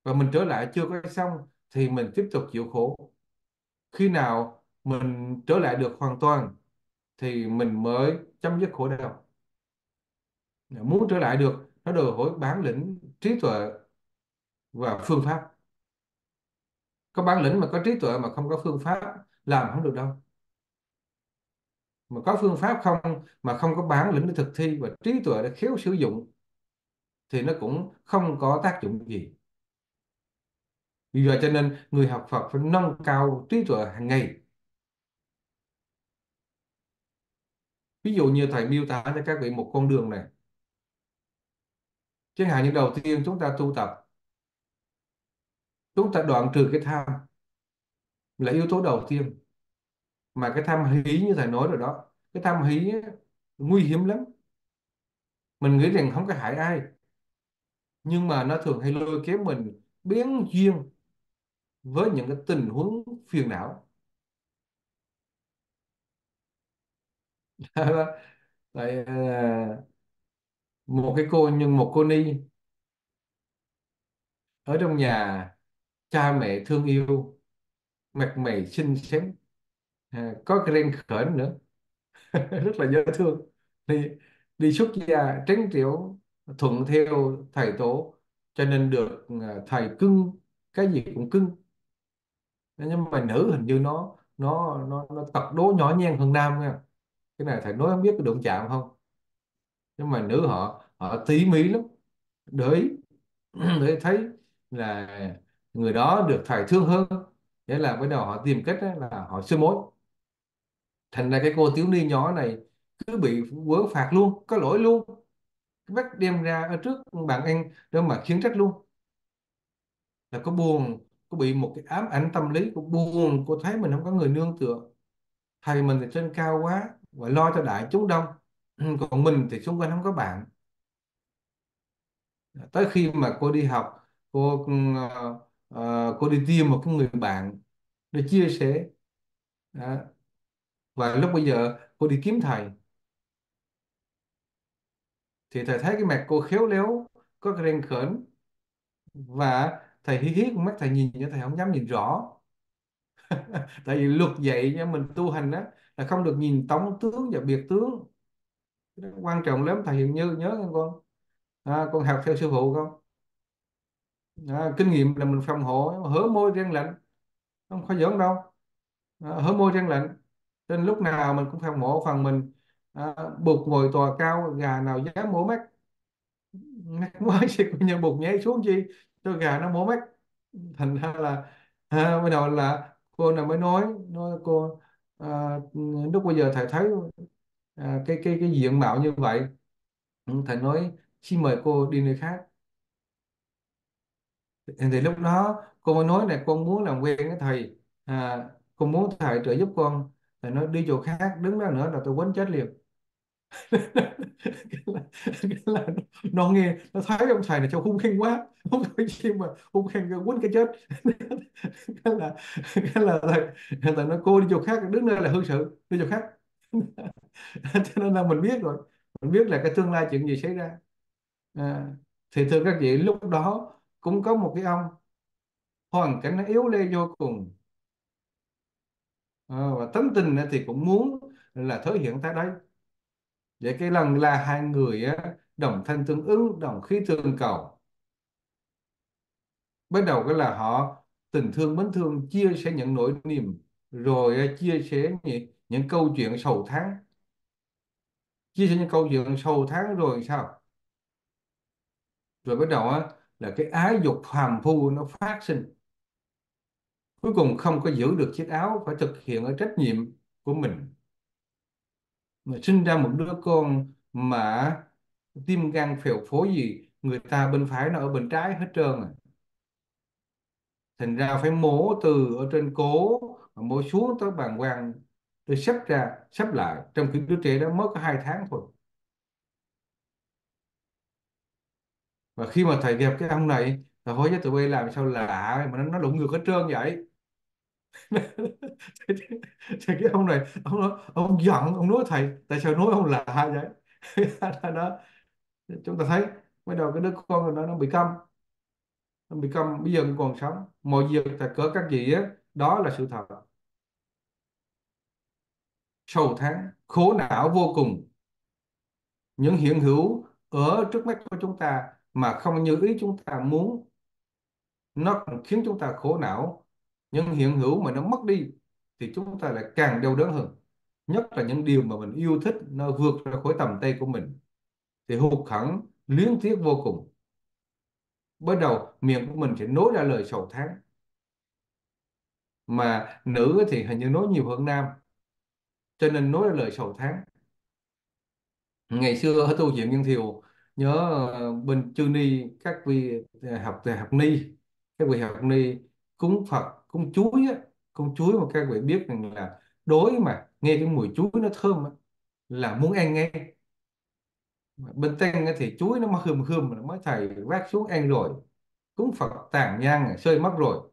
và mình trở lại chưa có xong thì mình tiếp tục chịu khổ. Khi nào mình trở lại được hoàn toàn thì mình mới chấm dứt khổ đau. Muốn trở lại được, nó đòi hỏi bản lĩnh, trí tuệ và phương pháp. Có bản lĩnh mà có trí tuệ mà không có phương pháp, làm không được đâu. Mà có phương pháp không, mà không có bản lĩnh để thực thi và trí tuệ để khéo sử dụng, thì nó cũng không có tác dụng gì vì vậy cho nên người học Phật phải nâng cao trí tuệ hàng ngày. Ví dụ như thầy miêu tả cho các vị một con đường này. Chẳng hạn như đầu tiên chúng ta tu tập. Chúng ta đoạn trừ cái tham là yếu tố đầu tiên. Mà cái tham hí như thầy nói rồi đó, cái tham hí nguy hiểm lắm. Mình nghĩ rằng không có hại ai. Nhưng mà nó thường hay lôi kéo mình, biến duyên với những cái tình huống phiền não. Tại, à, một cái cô nhưng một cô ni ở trong nhà cha mẹ thương yêu mặt mày xinh xắn à, có cái răng khểnh nữa. Rất là dễ thương. Đi đi xuất gia tránh triệu thuận theo thầy tổ cho nên được à, thầy cưng cái gì cũng cưng nhưng mà nữ hình như nó nó nó nó tật đố nhỏ nhen hơn nam nha. Cái này thầy nói không biết có đụng chạm không? Nhưng mà nữ họ họ tỉ mỉ lắm. Để để thấy là người đó được thầy thương hơn. Thế là bắt đầu họ tìm cách là họ soi mối. Thành ra cái cô thiếu niên nhỏ này cứ bị quở phạt luôn, có lỗi luôn. Bắt đem ra ở trước bạn ăn để mà khiển trách luôn. Là có buồn cô bị một cái ám ảnh tâm lý cô buồn cô thấy mình không có người nương tựa. Thầy mình thì trên cao quá và lo cho đại chúng đông. Ừ, còn mình thì xung quanh không có bạn. Tới khi mà cô đi học cô uh, cô đi tìm một cái người bạn để chia sẻ. Đó. và lúc bây giờ cô đi kiếm thầy. Thì thầy thấy cái mặt cô khéo léo có cái rèn khởi và thầy hí hí con mắt thầy nhìn nhưng thầy không dám nhìn rõ. Tại vì luật dạy cho mình tu hành á là không được nhìn tổng tướng và biệt tướng. Đó quan trọng lắm. Thầy hiện Như nhớ không con? À, con học theo sư phụ không? À, kinh nghiệm là mình phòng hộ hở môi răng lạnh. Không có giỡn đâu. À, hở môi răng lạnh. Nên lúc nào mình cũng phòng hộ phần mình. À, buộc ngồi tòa cao gà nào dám mổ mắt? Mắt mới sẽ coi buộc nhảy xuống chi? Cho gà nó mổ mắt thành ra là à, bắt đầu là cô nào mới nói nói cô à, lúc bây giờ thầy thấy à, cái cái cái diện mạo như vậy ừ, thầy nói xin mời cô đi nơi khác. Thì lúc đó cô mới nói là con muốn làm quen với thầy à, con muốn thầy trợ giúp con. Thầy nói đi chỗ khác đứng đó nữa là tôi quấn chết liền cái là, là nó nghe nó thấy ông thầy này cháu hung khen quá. Không phải chi mà hung khen cái quánh cái chết. Cái là cái là thầy, thầy nó cô đi chỗ khác đứng đây là hư sự đi chỗ khác. Cho nên là mình biết rồi. Mình biết là cái tương lai chuyện gì xảy ra. À, thì thưa các vị lúc đó cũng có một cái ông hoàn cảnh nó yếu lê vô cùng. À, và tấm tình thì cũng muốn là thể hiện tại đây đấy cái lần là hai người á, đồng thanh tương ứng đồng khí tương cầu. Bắt đầu cái là họ tình thương mến thương chia sẻ những nỗi niềm rồi chia sẻ những, những câu chuyện sầu tháng. Chia sẻ những câu chuyện sầu tháng rồi sao? Rồi bắt đầu á là cái ái dục phàm phu nó phát sinh. Cuối cùng không có giữ được chiếc áo phải thực hiện ở trách nhiệm của mình mà sinh ra một đứa con mà tim gan phèo phổi gì, người ta bên phải nó ở bên trái hết trơn à. thành ra phải mổ từ ở trên cố mà mổ xuống tới bàn quang, rồi sắp ra sắp lại. Trong khi đứa trẻ đó mới có hai tháng thôi. Và khi mà thầy gặp cái ông này, thầy hỏi với tụi bay làm sao lạ, mà nó nó đụng ngược hết trơn vậy thì, thì cái ông này ông nói, ông giận ông nói thầy tại sao nói ông lạ vậy? Đó. Chúng ta thấy bắt đầu cái đứa con của nó nó bị câm. Nó bị câm bây giờ cũng còn sống. Mọi việc tại cỡ các gì á đó là sự thật. Sầu tháng khổ não vô cùng. Những hiện hữu ở trước mắt của chúng ta mà không như ý chúng ta muốn nó còn khiến chúng ta khổ não những hiện hữu mà nó mất đi thì chúng ta lại càng đau đớn hơn. Nhất là những điều mà mình yêu thích, nó vượt ra khỏi tầm tay của mình, thì hụt hẫng, luyến tiếc vô cùng. Bắt đầu, miệng của mình sẽ nói ra lời sầu tháng mà nữ thì hình như nói nhiều hơn nam, cho nên nói ra lời sầu tháng ngày xưa ở tu viện Nhân Thiều, nhớ ờ, bên Chư Ni, các vị học về học ni, các vị học ni cúng Phật con chuối á con chuối mà các vị biết rằng là đối mà nghe cái mùi chuối nó thơm á, là muốn ăn ngay. Bên Tây thì chuối nó mới hươm hươm mà mới thầy vác xuống ăn rồi. Cúng Phật tàn nhang sơi mất rồi.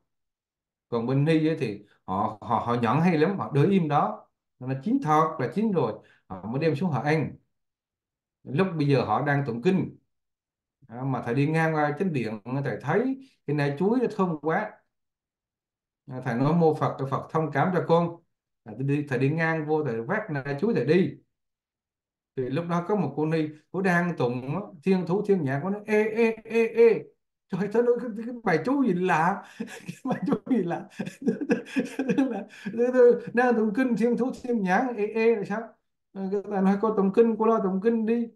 Còn bên Ni thì họ họ họ nhận hay lắm họ để im đó. Nó chín thật là chín rồi họ mới đem xuống họ ăn. Lúc bây giờ họ đang tụng kinh. À, mà thầy đi ngang qua chánh điện thầy thấy cái này chuối nó thơm quá. À, thầy nói mô Phật Phật thông cảm cho con. À, thầy đi thầy đi ngang vô thầy vác này chuối thầy đi. Thì lúc đó có một cô ni cô đang tụng thiên thú thiên nhạc cô nói ê ê ê ê trời ơi nói cái, cái bài chú gì lạ cái bài chú gì lạ. Đang tụng kinh thiên thú thiên nhãn ê ê là sao? Người ta nói cô tụng kinh cô lo tụng kinh đi.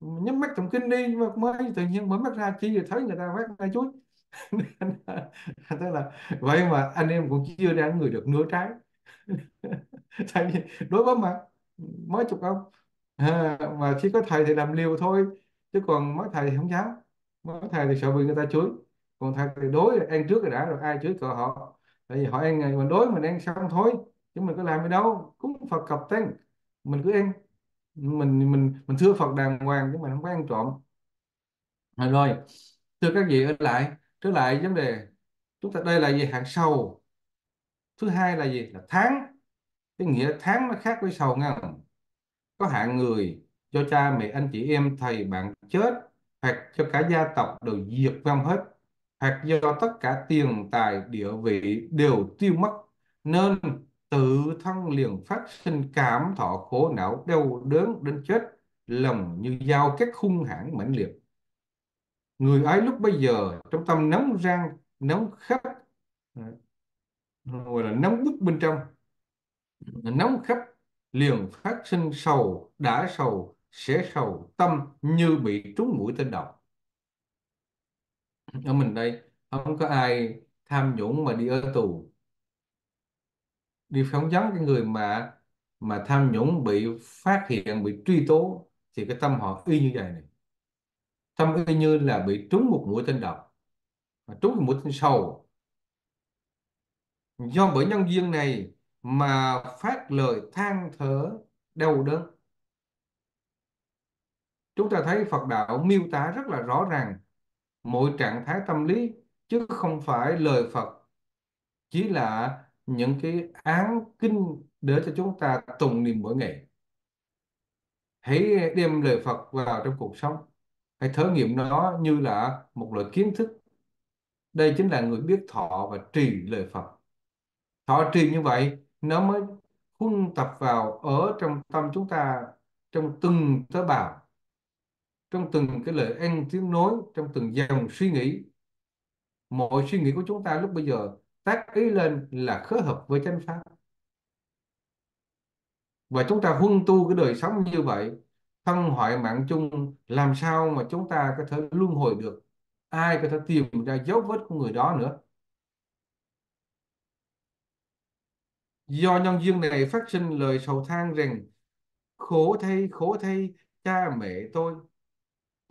Nhắm mắt tụng kinh đi nhưng mà mới tự nhiên mở mắt ra chỉ vừa thấy người ta vác ra chuối thế là vậy mà anh em cũng chưa ra người được nửa trái. Tại vì đối với mà mới chục ông. À, mà chỉ có thầy thì làm liều thôi chứ còn mấy thầy thì không dám. Mấy thầy thì sợ bị người ta chửi. Còn thầy thì đối ăn trước rồi đã rồi ai chửi cờ họ? Tại vì họ ăn ngày mình đối mình ăn xong thôi chứ mình có làm gì đâu. Cúng Phật cập tăng mình cứ ăn. Mình mình mình thưa Phật đàng hoàng chứ mình không có ăn trộm. À, rồi thưa các vị ở lại trở lại vấn đề chúng ta đây là gì? Hạn sầu. Thứ hai là gì? Là tháng. Cái nghĩa tháng nó khác với sầu nha có hạn người cho cha mẹ anh chị em, thầy bạn chết, hoặc cho cả gia tộc đều diệt vong hết, hoặc do tất cả tiền tài địa vị đều tiêu mất, nên tự thân liền phát sinh cảm thọ khổ não đau đớn đến chết, lòng như dao cắt hung hãn mãnh liệt người ấy lúc bây giờ trong tâm nóng rang, nóng khắp, gọi là nóng bức bên trong. Nóng khắp, liền phát sinh sầu, đã sầu, sẽ sầu, tâm như bị trúng mũi tên độc. Ở mình đây, không có ai tham nhũng mà đi ở tù. Đi phóng vấn cái người mà mà tham nhũng, bị phát hiện, bị truy tố, thì cái tâm họ y như vậy này tâm y như là bị trúng một mũi tên độc trúng một mũi tên sầu. Do bởi nhân duyên này mà phát lời than thở đau đớn. Chúng ta thấy Phật đạo miêu tả rất là rõ ràng mọi trạng thái tâm lý, chứ không phải lời Phật. Chỉ là những cái án kinh để cho chúng ta tụng niệm mỗi ngày. Hãy đem lời Phật vào trong cuộc sống hãy thử nghiệm nó như là một loại kiến thức. Đây chính là người biết thọ và trì lời Phật. Thọ, trì như vậy, nó mới huân tập vào ở trong tâm chúng ta trong từng tế bào, trong từng cái lời ăn tiếng nói, trong từng dòng suy nghĩ. Mọi suy nghĩ của chúng ta lúc bây giờ tác ý lên là khớ hợp với chánh pháp. Và chúng ta huân tu cái đời sống như vậy thân hoại mạng chung, làm sao mà chúng ta có thể luân hồi được? Ai có thể tìm ra dấu vết của người đó nữa? Do nhân duyên này phát sinh, lời sầu than rằng, khổ thay khổ thay, cha mẹ tôi,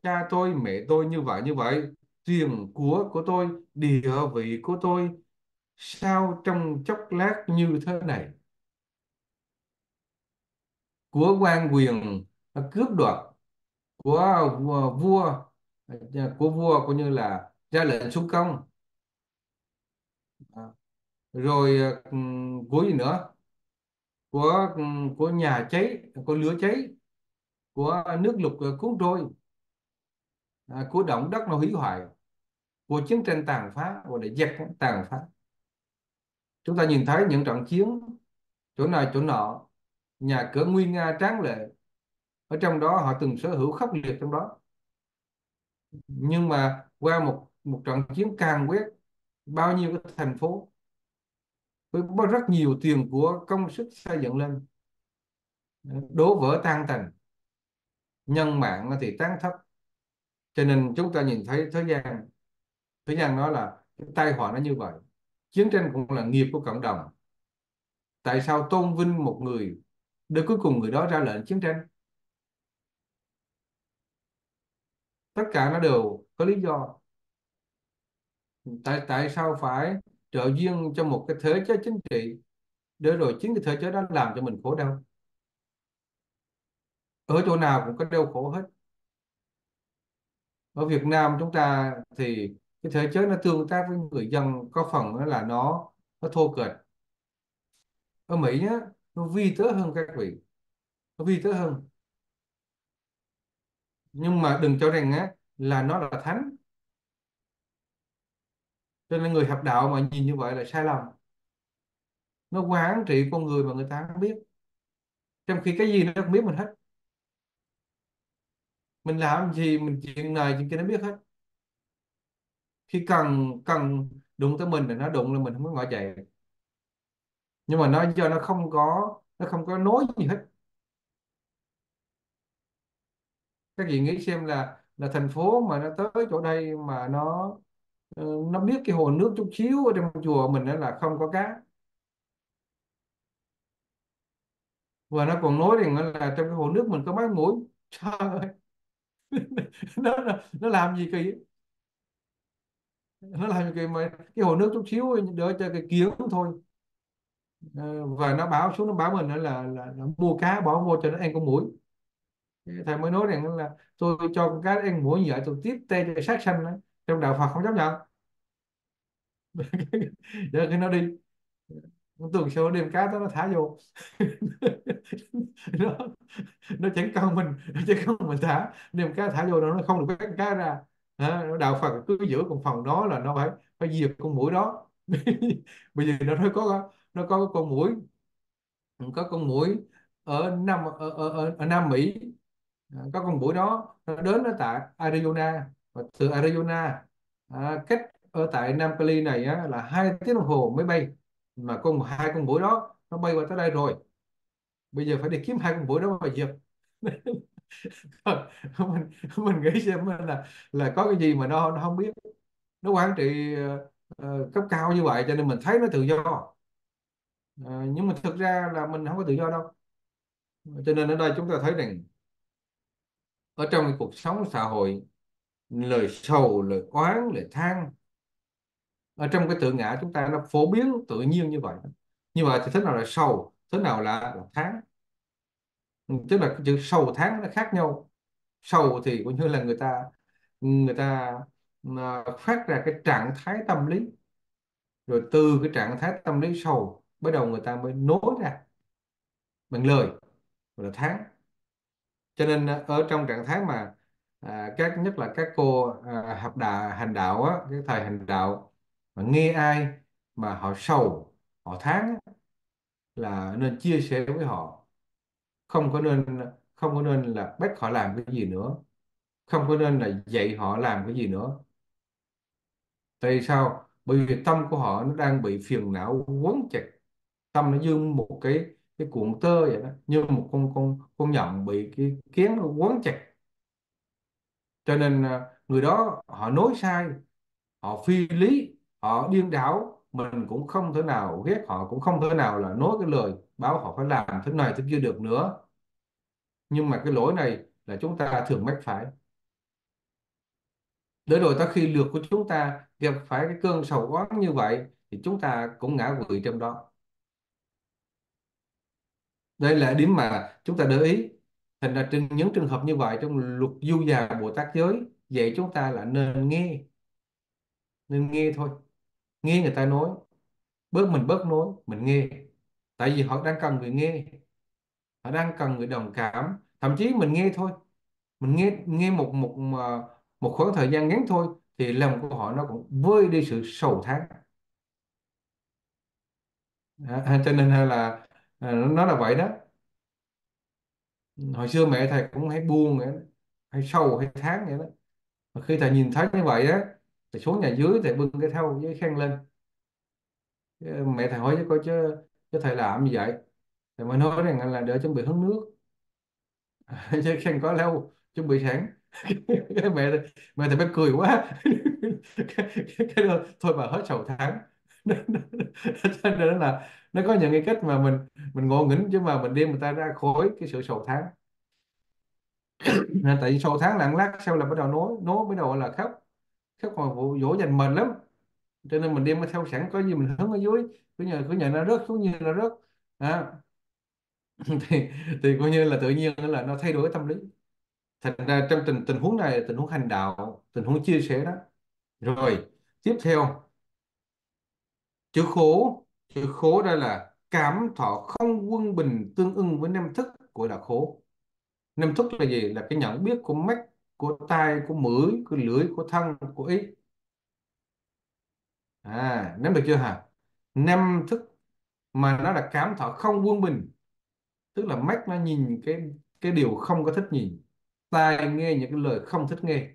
cha tôi, mẹ tôi như vậy như vậy. Tiền của của tôi, địa vị của tôi, sao trong chốc lát như thế này? Của quan quyền cướp đoạt của vua, vua của vua coi như là ra lệnh xung công. À, rồi ờ, của gì nữa? Của của nhà cháy của lửa cháy của nước lụt ờ, cuốn trôi à, của động đất nó hủy hoại của chiến tranh tàn phá của để dẹp tàn phá. Chúng ta nhìn thấy những trận chiến chỗ này chỗ nọ nhà cửa nguy nga tráng lệ ở trong đó họ từng sở hữu khốc liệt trong đó. Nhưng mà qua một một trận chiến càng quét, bao nhiêu cái thành phố, với rất nhiều tiền của công sức xây dựng lên, đổ vỡ tan tành. Nhân mạng thì tán thấp cho nên chúng ta nhìn thấy thế gian thế gian nói là cái tai họa nó như vậy. Chiến tranh cũng là nghiệp của cộng đồng. Tại sao tôn vinh một người, để cuối cùng người đó ra lệnh chiến tranh? Tất cả nó đều có lý do. Tại tại sao phải trợ duyên cho một cái thế chế chính trị để rồi chính cái thế chế đó làm cho mình khổ đau? Ở chỗ nào cũng có đau khổ hết. Ở Việt Nam chúng ta thì cái thể chế nó tương tác với người dân, có phần đó là nó nó thô kệch. Ở Mỹ nhá nó vi tế hơn các vị, nó vi tế hơn nhưng mà đừng cho rằng á, là nó là thánh. Cho nên người học đạo mà nhìn như vậy là sai lầm. Nó quán trị con người mà người ta không biết. Trong khi cái gì nó không biết mình hết. Mình làm gì, mình chuyện này, chuyện kia nó biết hết. Khi cần cần đụng tới mình thì nó đụng là mình không có ngỏ chạy nhưng mà nó do nó không có, nó không có nối gì hết. Các vị nghĩ xem là là thành phố mà nó tới chỗ đây mà nó ờ, nó biết cái hồ nước chút xíu ở trong chùa mình đó là không có cá và nó còn nói rằng là trong cái hồ nước mình có mấy mũi trời ơi! Nó, nó nó làm gì kỳ nó làm cái mà cái hồ nước chút xíu đỡ cho cái kiến thôi. Ờ, và nó báo xuống nó báo mình là, là, là, là mua cá bỏ vô cho nó ăn con muỗi thầy mới nói rằng là tôi cho con cá ăn mũi như tôi tiếp tay cho sát sanh đó. trong đạo Phật không chấp nhận. Để khi nó đi tuần sau đem cá đó nó thả vô. Nó nó chẳng cần mình nó chẳng cần mình thả. Đem cá thả vô nó nó không được bắt cá ra. Hả? đạo Phật cứ giữ con phòng đó là nó phải phải diệt con mũi đó. Bây giờ nó nói có nó có con mũi. Có con mũi ở Nam ở, ở, ở, ở Nam Mỹ. À, có con mũi đó nó đến ở tại Arizona. Và từ Arizona à, cách ở tại Nam Cali này á, là hai tiếng đồng hồ mới bay. Mà con hai con mũi đó nó bay qua tới đây rồi. Bây giờ phải đi kiếm hai con mũi đó mà diệt mình mình nghĩ xem là là có cái gì mà nó nó không biết. Nó quản trị uh, cấp cao như vậy cho nên mình thấy nó tự do. Uh, nhưng mà thực ra là mình không có tự do đâu. Cho nên ở đây chúng ta thấy rằng ở trong cái cuộc sống xã hội lời sầu lời oán lời than ở trong cái tự ngã chúng ta nó phổ biến tự nhiên như vậy. Như vậy thì thế nào là sầu? Thế nào là, là tháng? Tức là cái chữ sầu tháng nó khác nhau. Sầu thì coi như là người ta người ta à, phát ra cái trạng thái tâm lý. Rồi từ cái trạng thái tâm lý sầu bắt đầu người ta mới nói ra bằng lời gọi là tháng cho nên ờ, ở trong trạng thái mà à, các nhất là các cô à, học đà hành đạo á cái thời hành đạo mà nghe ai mà họ sầu họ tháng là nên chia sẻ với họ. Không có nên không có nên là bắt họ làm cái gì nữa. Không có nên là dạy họ làm cái gì nữa. Tại vì sao? Bởi vì tâm của họ nó đang bị phiền não quấn chặt. Tâm nó như một cái cái cuộn tơ vậy đó, như một con con con nhộng bị cái kiến nó quấn chặt. Cho nên à, người đó họ nói sai, họ phi lý, họ điên đảo, mình cũng không thể nào ghét họ, cũng không thể nào là nói cái lời báo họ phải làm thế này thế kia được nữa. Nhưng mà cái lỗi này là chúng ta thường mắc phải. Để rồi tới khi lượt của chúng ta gặp phải cái cơn sầu oán như vậy thì chúng ta cũng ngã quỵ trong đó đây là điểm mà chúng ta để ý. Thành ra trên những trường hợp như vậy trong luật du già Bồ Tát giới dạy chúng ta là nên nghe. Nên nghe thôi. Nghe người ta nói. Bớt mình bớt nói mình nghe. Tại vì họ đang cần người nghe. Họ đang cần người đồng cảm. Thậm chí mình nghe thôi. Mình nghe nghe một một một khoảng thời gian ngắn thôi thì lòng của họ nó cũng vơi đi sự sầu thán. À, cho nên là à, nó là vậy đó. Hồi xưa mẹ thầy cũng hay buồn vậy đó. hay sầu hay tháng vậy đó. Mà khi thầy nhìn thấy như vậy á thầy xuống nhà dưới thầy bưng cái thau với khăn lên. Mẹ thầy hỏi chứ coi chứ, chứ thầy làm như vậy? Thầy mới nói rằng là để chuẩn bị hứng nước. Chứ khăn có lâu chuẩn bị sẵn. Cái mẹ mẹ thầy mới cười quá. Cái, cái, cái thôi bà hết sầu tháng cho nên là nó có những cái cách mà mình mình ngộ nghĩnh chứ mà mình đem người ta ra khỏi cái sự sầu tháng Nên tại vì sầu tháng lặng lát sau là bắt đầu nói nói bắt đầu là khóc. Khóc mà vụ dỗ dành mình lắm. Cho nên mình đem cái theo sẵn có gì mình hướng ở dưới. Cứ nhờ cứ nhờ nó rớt xuống như nó rớt. À, thì thì coi như là tự nhiên là nó thay đổi tâm lý. Thành ra trong tình tình huống này tình huống hành đạo tình huống chia sẻ đó. Rồi tiếp theo. Chữ khổ chữ khổ đây là cảm thọ không quân bình tương ưng với năm thức của là khổ năm thức là gì? Là cái nhận biết của mắt của tai, của mũi, của lưỡi, của thân, của ý. À nắm được chưa hả? Năm thức mà nó là cảm thọ không quân bình, tức là mắt nó nhìn cái cái điều không có thích nhìn. Tai nghe những cái lời không thích nghe.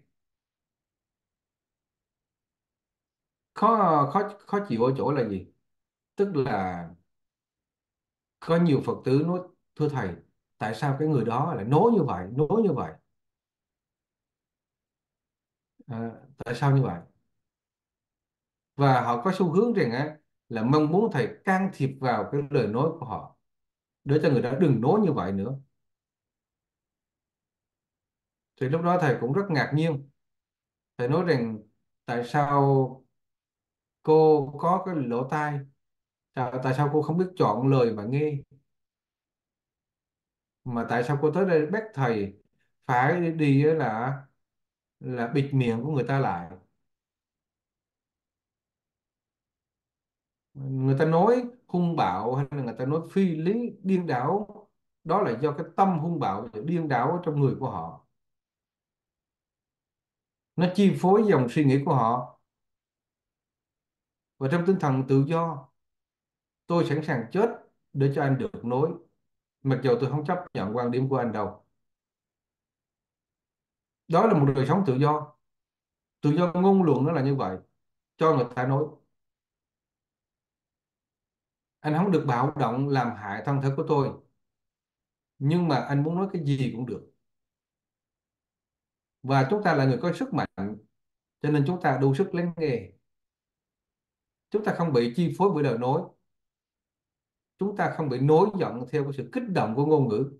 Khó khó khó chịu ở chỗ là gì? Tức là có nhiều Phật tử nói thưa thầy tại sao cái người đó lại nói như vậy nói như vậy? À, tại sao như vậy? Và họ có xu hướng rằng á là mong muốn thầy can thiệp vào cái lời nói của họ để cho người đó đừng nói như vậy nữa. Thì lúc đó thầy cũng rất ngạc nhiên. Thầy nói rằng tại sao cô có cái lỗ tai tại, tại sao cô không biết chọn lời mà nghe? Mà tại sao cô tới đây bắt thầy phải đi á là là bịt miệng của người ta lại? Người ta nói hung bạo hay là người ta nói phi lý điên đảo đó là do cái tâm hung bạo và điên đảo ở trong người của họ. Nó chi phối dòng suy nghĩ của họ. Và trong tinh thần tự do tôi sẵn sàng chết để cho anh được nối. Mặc dù tôi không chấp nhận quan điểm của anh đâu. Đó là một đời sống tự do. Tự do ngôn luận nó là như vậy, cho người ta nói anh không được bạo động làm hại thân thể của tôi, nhưng mà anh muốn nói cái gì cũng được. Và chúng ta là người có sức mạnh, cho nên chúng ta đủ sức lắng nghe. Chúng ta không bị chi phối bởi đời nói chúng ta không bị nối giận theo cái sự kích động của ngôn ngữ.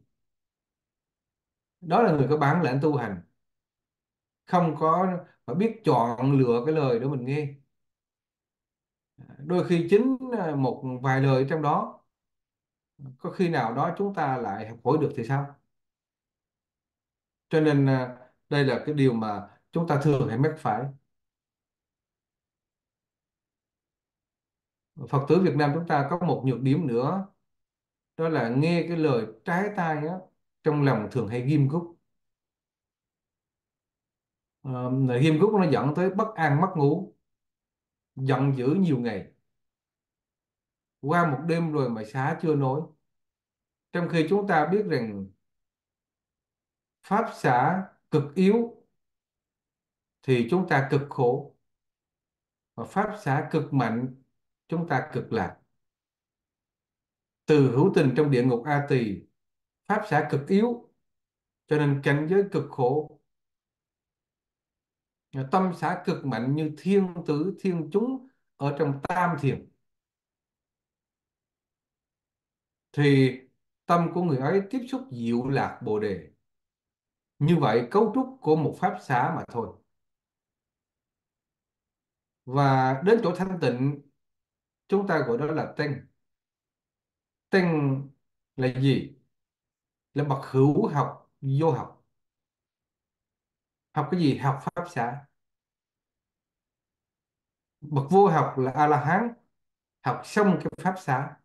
Đó là người có bản lĩnh tu hành. Không có phải biết chọn lựa cái lời để mình nghe. Đôi khi chính à, một vài lời trong đó, có khi nào đó chúng ta lại học hỏi được thì sao? Cho nên à, đây là cái điều mà chúng ta thường hay mắc phải. Phật tử Việt Nam chúng ta có một nhược điểm nữa đó là nghe cái lời trái tai á trong lòng thường hay ghim gúc à, ờ, ghim gúc nó dẫn tới bất an mất ngủ giận dữ nhiều ngày. Qua một đêm rồi mà xá chưa nổi. Trong khi chúng ta biết rằng pháp xả cực yếu thì chúng ta cực khổ. Và pháp xả cực mạnh chúng ta cực lạc. Từ hữu tình trong địa ngục A Tỳ, pháp xã cực yếu, cho nên cảnh giới cực khổ. Tâm xã cực mạnh như thiên tử, thiên chúng ở trong tam thiền. Thì tâm của người ấy tiếp xúc diệu lạc bồ đề. Như vậy cấu trúc của một pháp xã mà thôi. Và đến chỗ thanh tịnh chúng ta gọi đó là tinh tinh là gì? Là bậc hữu học, vô học. Học cái gì? Học pháp xã bậc vô học là a la hán học xong cái pháp xã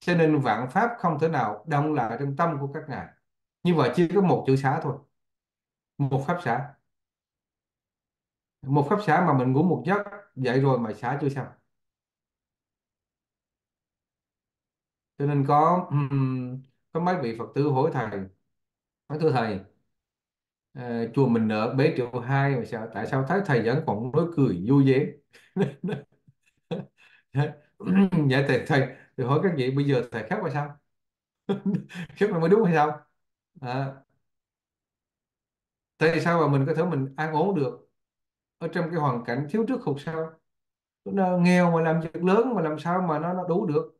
cho nên vạn pháp không thể nào đông lại trong tâm của các ngài. Như vậy chỉ có một chữ xã thôi. Một pháp xã một pháp xã mà mình ngủ một giấc, dậy rồi mà xã chưa xong. Cho nên có có mấy vị Phật tử hỏi thầy nói thưa thầy ờ, chùa mình nợ bế triệu hai mà sao tại sao thấy thầy vẫn còn nói cười vui vẻ? Vậy dạ, thầy thầy thì hỏi các vị bây giờ thầy khác là sao? Khác là mới đúng hay sao? À, tại sao mà mình có thể mình an ổn được ở trong cái hoàn cảnh thiếu trước hụt sau? Nó nghèo mà làm việc lớn mà làm sao mà nó nó đủ được?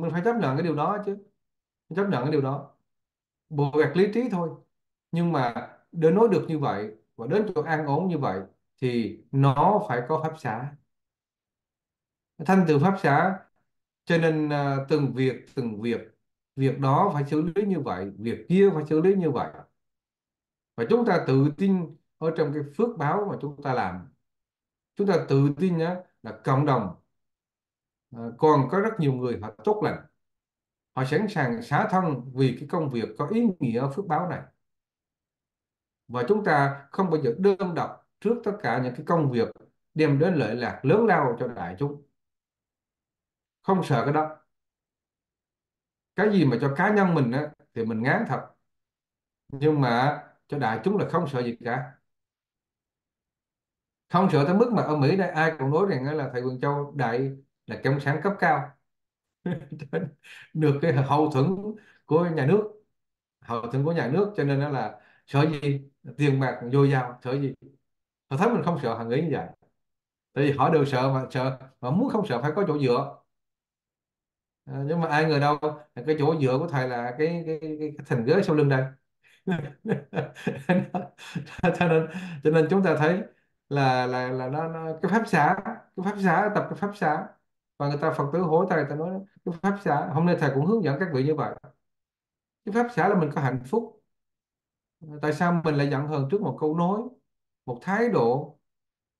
Mình phải chấp nhận cái điều đó chứ. Chấp nhận cái điều đó. Bộ gạt lý trí thôi. Nhưng mà để nói được như vậy và đến chỗ an ổn như vậy thì nó phải có pháp xã thanh từ pháp xã cho nên à, từng việc từng việc việc đó phải xử lý như vậy, việc kia phải xử lý như vậy. Và chúng ta tự tin ở trong cái phước báo mà chúng ta làm. Chúng ta tự tin nhá là cộng đồng Ờ, còn có rất nhiều người họ tốt lành. Họ sẵn sàng xả thân vì cái công việc có ý nghĩa phước báo này. Và chúng ta không bao giờ đơn độc trước tất cả những cái công việc đem đến lợi lạc lớn lao cho đại chúng. Không sợ cái đó. Cái gì mà cho cá nhân mình á, thì mình ngán thật. Nhưng mà cho đại chúng là không sợ gì cả. Không sợ tới mức mà ở Mỹ đây ai cũng nói rằng là thầy Quỳnh Châu đại là cộng sản cấp cao. Được cái hậu thuẫn của nhà nước. Hậu thuẫn của nhà nước cho nên nó là sợ gì tiền bạc dồi dào sợ gì họ thấy mình không sợ họ nghĩ như vậy. Tại vì họ đều sợ mà sợ mà muốn không sợ phải có chỗ dựa. À, nhưng mà ai ngờ đâu cái chỗ dựa của thầy là cái cái, cái, cái thành ghế sau lưng đây. Cho nên cho nên chúng ta thấy là là là nó, nó cái pháp xã cái pháp xã tập cái pháp xã và người ta Phật tử hỏi thầy ta nói cái pháp xã hôm nay thầy cũng hướng dẫn các vị như vậy. Cái pháp xã là mình có hạnh phúc. Tại sao mình lại giận hờn trước một câu nói, một thái độ?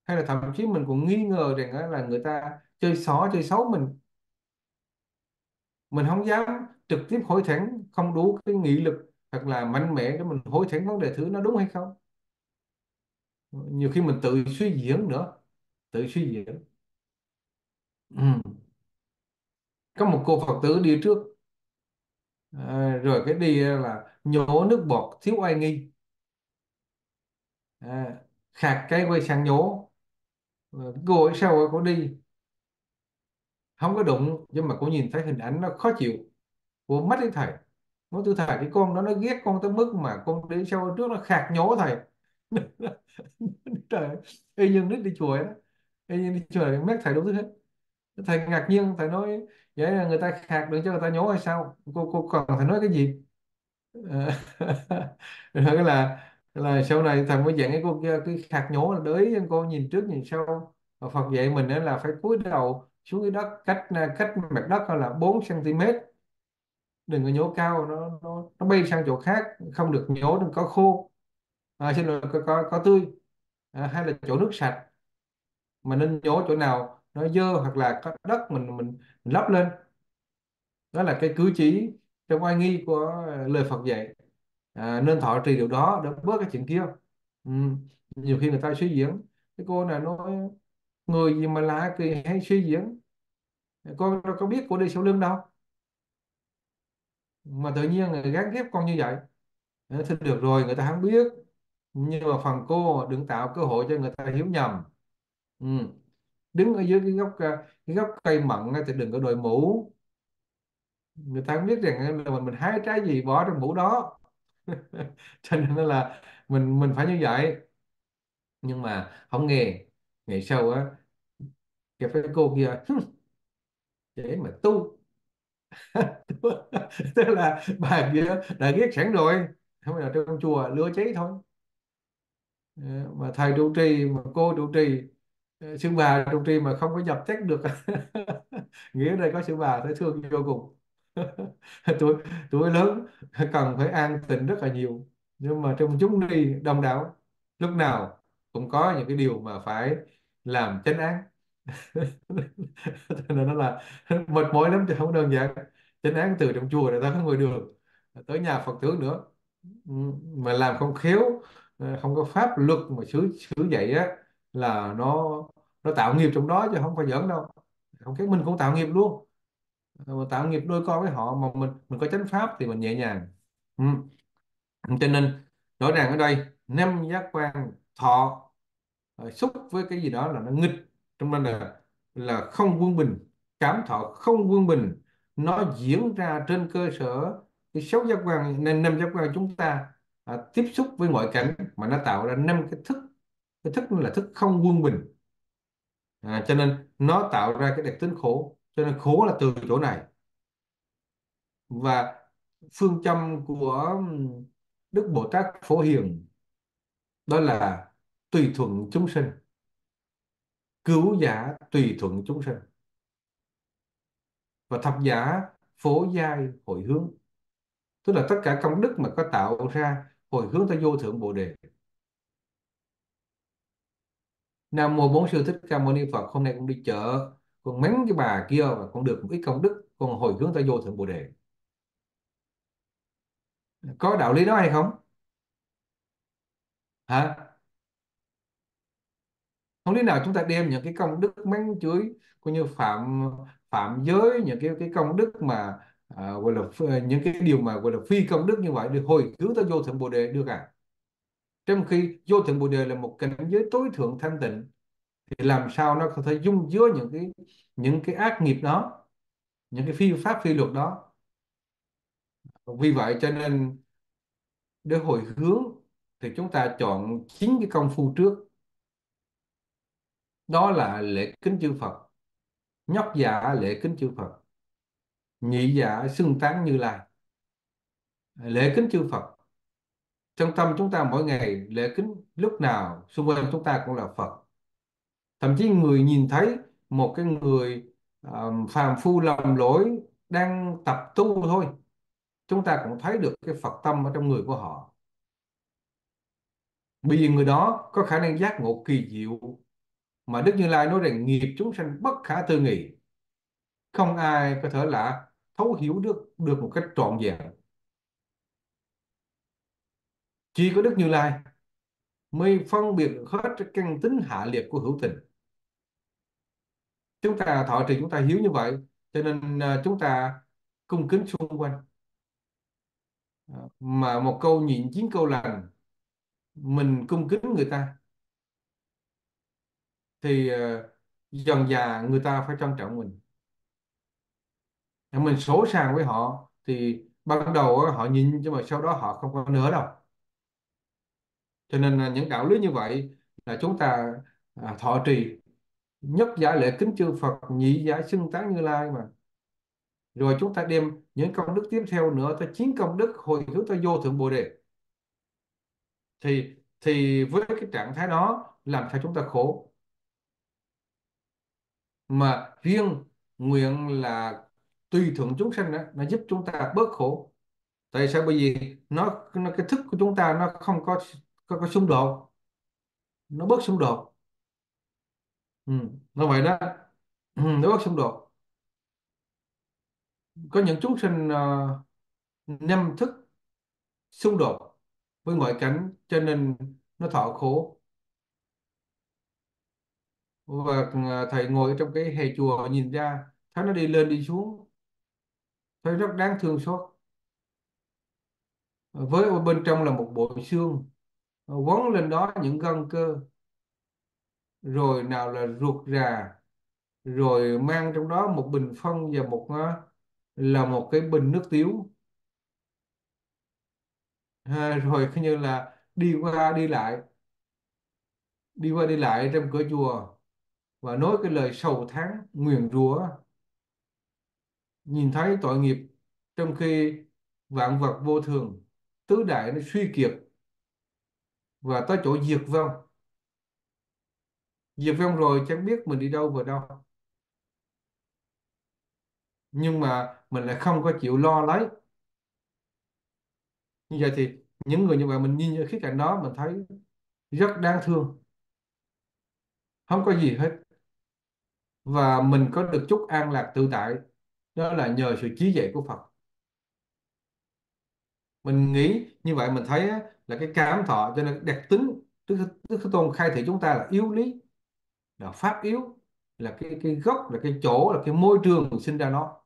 Hay là thậm chí mình cũng nghi ngờ rằng là người ta chơi xỏ, chơi xấu mình? Mình không dám trực tiếp hối thẳng, không đủ cái nghị lực thật là mạnh mẽ để mình hối thẳng vấn đề thứ nó đúng hay không? Nhiều khi mình tự suy diễn nữa, tự suy diễn ừ. có một cô Phật tử đi trước. À, rồi cái đi là nhổ nước bọt thiếu oai nghi. À, khạc cái quay sang nhổ. Rồi cô ấy sau cô đi? Không có đụng nhưng mà cô nhìn thấy hình ảnh nó khó chịu. Cô mất đi thầy. Nói tôi thầy cái con đó nó ghét con tới mức mà con đi sau trước nó khạc nhổ thầy. Trời ơi, y như nước đi chùa đó. Y như đi chùa mét thầy đúng thứ hết thầy ngạc nhiên thầy nói vậy là người ta khạc được cho người ta nhổ hay sao? Cô cô còn thầy nói cái gì? Ờ, nói rồi cái là là sau này thầy mới dặn cái cô kia cái khạc nhổ là đới cô nhìn trước nhìn sau. Và Phật dạy mình là phải cúi đầu xuống cái đất cách à, cách mặt đất là 4 cm đừng có nhổ cao nó nó nó bay sang chỗ khác không được nhổ đừng có khô. À, xin lỗi có, có, có tươi. À, hay là chỗ nước sạch. Mà nên nhổ chỗ nào? Nó dơ hoặc là có đất mình mình, mình lấp lên. Đó là cái cử chỉ trong oai nghi của lời Phật dạy. À, nên thọ trì điều đó để bớt cái chuyện kia. Ừ. nhiều khi người ta suy diễn. Cái cô này nói người gì mà lạ kỳ hay suy diễn? Con đâu có biết cô đi sau lưng đâu. Mà tự nhiên người gán ghép con như vậy. Thì được rồi người ta không biết. Nhưng mà phần cô đừng tạo cơ hội cho người ta hiểu nhầm. Ừ đứng ở dưới cái gốc ờ, cái gốc cây mận thì đừng có đội mũ. Người ta không biết rằng là mình mình hái trái gì bỏ trong mũ đó. Cho nên là mình mình phải như vậy. Nhưng mà không nghe, ngày sau á, cái cái cô kia để mà tu. Tức là bà kia đã ghét sẵn rồi. Không phải là trong chùa lửa cháy thôi. Ờ, mà thầy trụ trì, mà cô trụ trì sư bà trụ trì mà không có dập tắt được. Nghĩa đây có sư bà thấy thương vô cùng. Tuổi tuổi lớn, cần phải an tịnh rất là nhiều. Nhưng mà trong chúng đi đông đảo, lúc nào cũng có những cái điều mà phải làm chánh án. Cho nên nó là mệt mỏi lắm chứ không đơn giản. Chánh án từ trong chùa này ta có ngồi đường, tới nhà Phật tử nữa. Ừ, mà làm không khéo, không có pháp luật mà xử xử vậy á là nó nó tạo nghiệp trong đó chứ không phải giỡn đâu. Không khéo mình cũng tạo nghiệp luôn. Mà tạo nghiệp đôi co với họ mà mình mình có chánh pháp thì mình nhẹ nhàng. Ừ. cho nên rõ ràng ở đây năm giác quan thọ ờ, xúc với cái gì đó là nó nghịch trong đó là là không quân bình. Cảm thọ không quân bình nó diễn ra trên cơ sở cái sáu giác quan nên năm giác quan chúng ta à, tiếp xúc với ngoại cảnh mà nó tạo ra năm cái thức cái thức là thức không quân bình. À, cho nên nó tạo ra cái đặc tính khổ. Cho nên khổ là từ chỗ này. Và phương châm của Đức Bồ Tát Phổ Hiền đó là tùy thuận chúng sinh. Cứu giả tùy thuận chúng sinh. Và thập giả phổ giai hồi hướng. Tức là tất cả công đức mà có tạo ra hồi hướng tới vô thượng bồ đề. Nam mô Bốn sư Thích Ca Mâu Ni Phật hôm nay con đi chợ con mắng cái bà kia và con được một ít công đức con hồi hướng tới vô thượng bồ đề. Có đạo lý đó hay không? Hả? Không lý nào chúng ta đem những cái công đức mắng chửi coi như phạm phạm giới những cái cái công đức mà à, gọi là những cái điều mà gọi là phi công đức như vậy được hồi hướng tới vô thượng bồ đề được à? Trong khi vô thượng bồ đề là một cảnh giới tối thượng thanh tịnh, thì làm sao nó có thể dung chứa những cái những cái ác nghiệp đó, những cái phi pháp phi luật đó? Vì vậy cho nên để hồi hướng thì chúng ta chọn chính cái công phu trước. Đó là lễ kính chư Phật. Nhóc dạ lễ kính chư Phật. Nhị dạ xưng tán Như Lai. Lễ kính chư Phật trong tâm chúng ta mỗi ngày lễ kính lúc nào xung quanh chúng ta cũng là Phật. Thậm chí người nhìn thấy một cái người um, phàm phu lầm lỗi đang tập tu thôi chúng ta cũng thấy được cái Phật tâm ở trong người của họ. Bởi vì người đó có khả năng giác ngộ kỳ diệu mà Đức Như Lai nói rằng nghiệp chúng sanh bất khả tư nghị. Không ai có thể là thấu hiểu được được một cách trọn vẹn chỉ có Đức Như Lai mới phân biệt hết cái căn tính hạ liệt của hữu tình. Chúng ta, thọ trì chúng ta hiếu như vậy, cho nên à, chúng ta cung kính xung quanh. À, mà một câu nhịn chín câu lành, mình cung kính người ta, thì à, dần dà người ta phải trân trọng mình. Mình sổ sàng với họ, thì ban đầu họ nhìn nhưng mà sau đó họ không có nữa đâu cho nên là những đạo lý như vậy là chúng ta à, thọ trì. Nhất giả lễ kính chư Phật nhị giả xưng tán Như Lai mà. Rồi chúng ta đem những công đức tiếp theo nữa ta chín công đức hồi hướng ta vô thượng Bồ Đề. Thì thì với cái trạng thái đó làm sao chúng ta khổ. Mà riêng nguyện là tùy thuận chúng sanh đó, nó giúp chúng ta bớt khổ. Tại sao? Bởi vì nó, nó cái thức của chúng ta nó không có có, có xung đột. Nó bớt xung đột. Ừ. nó vậy đó. Ừ, nó bớt xung đột. Có những chúng sinh ờ, uh, năm thức xung đột với ngoại cảnh cho nên nó thọ khổ. Và ờ, thầy ngồi trong cái hè chùa nhìn ra thấy nó đi lên đi xuống. Thấy rất đáng thương xót. Với bên trong là một bộ xương. Ờ, quấn lên đó những gân cơ rồi nào là ruột rà rồi mang trong đó một bình phân và một ờ, là một cái bình nước tiểu ha, rồi coi như là đi qua đi lại đi qua đi lại trong cửa chùa và nói cái lời sầu tháng nguyền rủa. Nhìn thấy tội nghiệp trong khi vạn vật vô thường tứ đại nó suy kiệt và tới chỗ diệt vong. Diệt vong rồi chẳng biết mình đi đâu vào đâu. Nhưng mà mình lại không có chịu lo lấy như vậy thì những người như vậy mình nhìn ở khía cạnh đó, mình thấy rất đáng thương. Không có gì hết. Và mình có được chút an lạc tự tại. Đó là nhờ sự trí dạy của Phật. Mình nghĩ như vậy mình thấy là cái cảm thọ cho nên đặc tính Đức, Đức Thế Tôn khai thị chúng ta là yếu lý là pháp yếu là cái cái gốc là cái chỗ là cái môi trường mình sinh ra nó.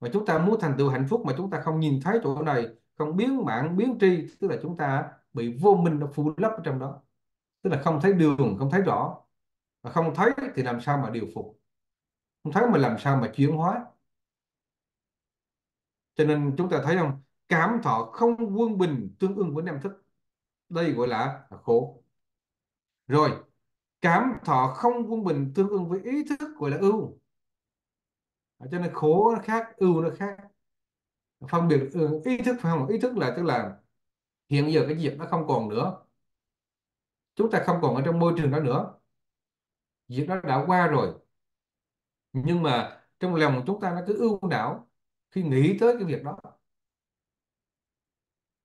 Mà chúng ta muốn thành tựu hạnh phúc mà chúng ta không nhìn thấy chỗ này không biến mạng biến tri tức là chúng ta bị vô minh nó phủ lấp ở trong đó. Tức là không thấy đường không thấy rõ. Mà không thấy thì làm sao mà điều phục? Không thấy mà làm sao mà chuyển hóa? Cho nên chúng ta thấy không? Cảm thọ không quân bình tương ưng với năm thức. Đây gọi là khổ. Rồi cảm thọ không quân bình tương ưng với ý thức gọi là ưu. À, cho nên khổ nó khác ưu nó khác. Phân biệt ừ, ý thức phải không? Ý thức là tức là hiện giờ cái việc nó không còn nữa. Chúng ta không còn ở trong môi trường đó nữa. Việc đó đã qua rồi. Nhưng mà trong lòng chúng ta nó cứ ưu não khi nghĩ tới cái việc đó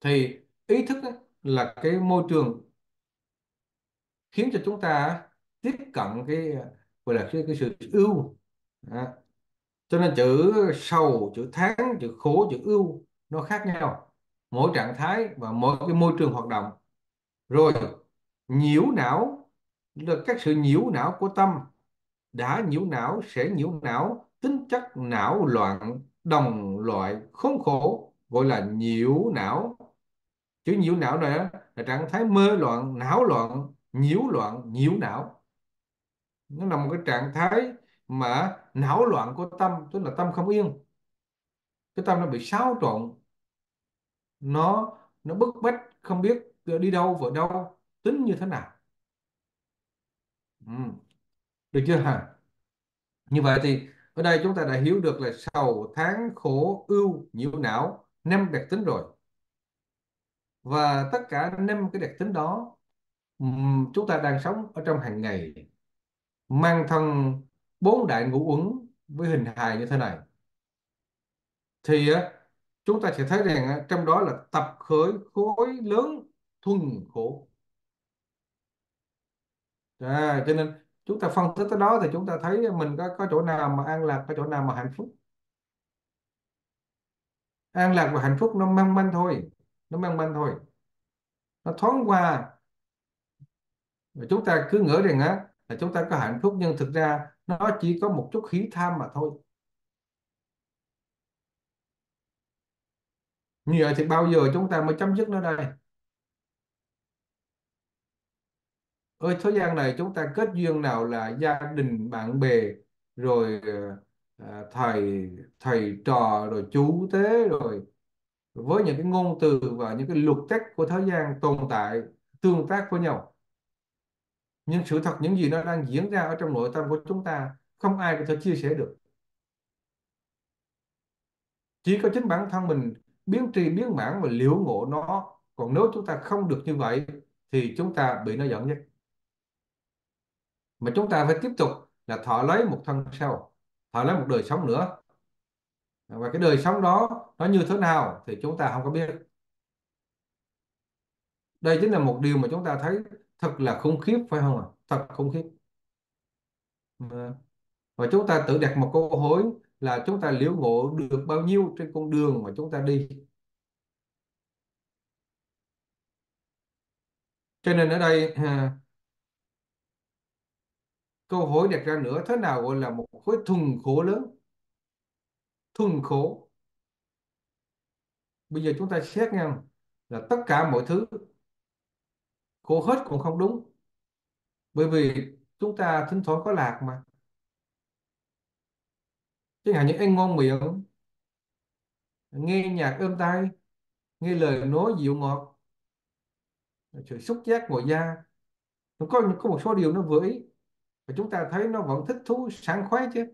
thì ý thức ấy, là cái môi trường khiến cho chúng ta tiếp cận cái à, gọi là cái, cái sự ưu. Đó. cho nên chữ sầu chữ tháng chữ khổ chữ ưu nó khác nhau. Mỗi trạng thái và mỗi cái môi trường hoạt động. Rồi nhiễu não là các sự nhiễu não của tâm. Đã nhiễu não sẽ nhiễu não. Tính chất não loạn đồng loại khốn khổ gọi là nhiễu não chữ nhiễu não này là trạng thái mơ loạn, não loạn, nhiễu loạn, nhiễu não. Nó nằm một cái trạng thái mà não loạn của tâm, tức là tâm không yên. Cái tâm nó bị xáo trộn. Nó nó bức bách, không biết đi đâu, vợ đâu, tính như thế nào. Ừ. được chưa hả? Như vậy thì ở đây chúng ta đã hiểu được là sầu tháng khổ ưu nhiễu não, năm đặc tính rồi và tất cả năm cái đặc tính đó chúng ta đang sống ở trong hàng ngày mang thân bốn đại ngũ uẩn với hình hài như thế này. Thì chúng ta sẽ thấy rằng trong đó là tập khởi khối lớn thuần khổ. À, cho nên chúng ta phân tích tới đó thì chúng ta thấy mình có có chỗ nào mà an lạc có chỗ nào mà hạnh phúc. An lạc và hạnh phúc nó mong manh thôi nó mong manh thôi. Nó thoáng qua. Và chúng ta cứ ngỡ rằng á là chúng ta có hạnh phúc nhưng thực ra nó chỉ có một chút khí tham mà thôi. Như vậy thì bao giờ chúng ta mới chấm dứt nó đây? Ơi thế gian này chúng ta kết duyên nào là gia đình bạn bè rồi à, thầy thầy trò rồi chú tế rồi với những cái ngôn từ và những cái luật cách của thế gian tồn tại, tương tác với nhau. Nhưng sự thật những gì nó đang diễn ra ở trong nội tâm của chúng ta, không ai có thể chia sẻ được. Chỉ có chính bản thân mình biến tri, biến mãn và liễu ngộ nó. Còn nếu chúng ta không được như vậy, thì chúng ta bị nó dẫn dắt. Mà chúng ta phải tiếp tục là thọ lấy một thân sau, thọ lấy một đời sống nữa và cái đời sống đó nó như thế nào thì chúng ta không có biết. Đây chính là một điều mà chúng ta thấy thật là khủng khiếp phải không ạ? Thật khủng khiếp. Và chúng ta tự đặt một câu hỏi là chúng ta liễu ngộ được bao nhiêu trên con đường mà chúng ta đi? Cho nên ở đây à, câu hỏi đặt ra nữa thế nào gọi là một khối thùng khổ lớn? Thuần khổ. Bây giờ chúng ta xét nha là tất cả mọi thứ, khổ hết cũng không đúng. Bởi vì chúng ta thỉnh thoảng có lạc mà. Chẳng hạn như ăn ngon miệng, nghe nhạc êm tai, nghe lời nói dịu ngọt, sự xúc giác ngoài da nó có có một số điều nó vừa ý. Và chúng ta thấy nó vẫn thích thú, sảng khoái chứ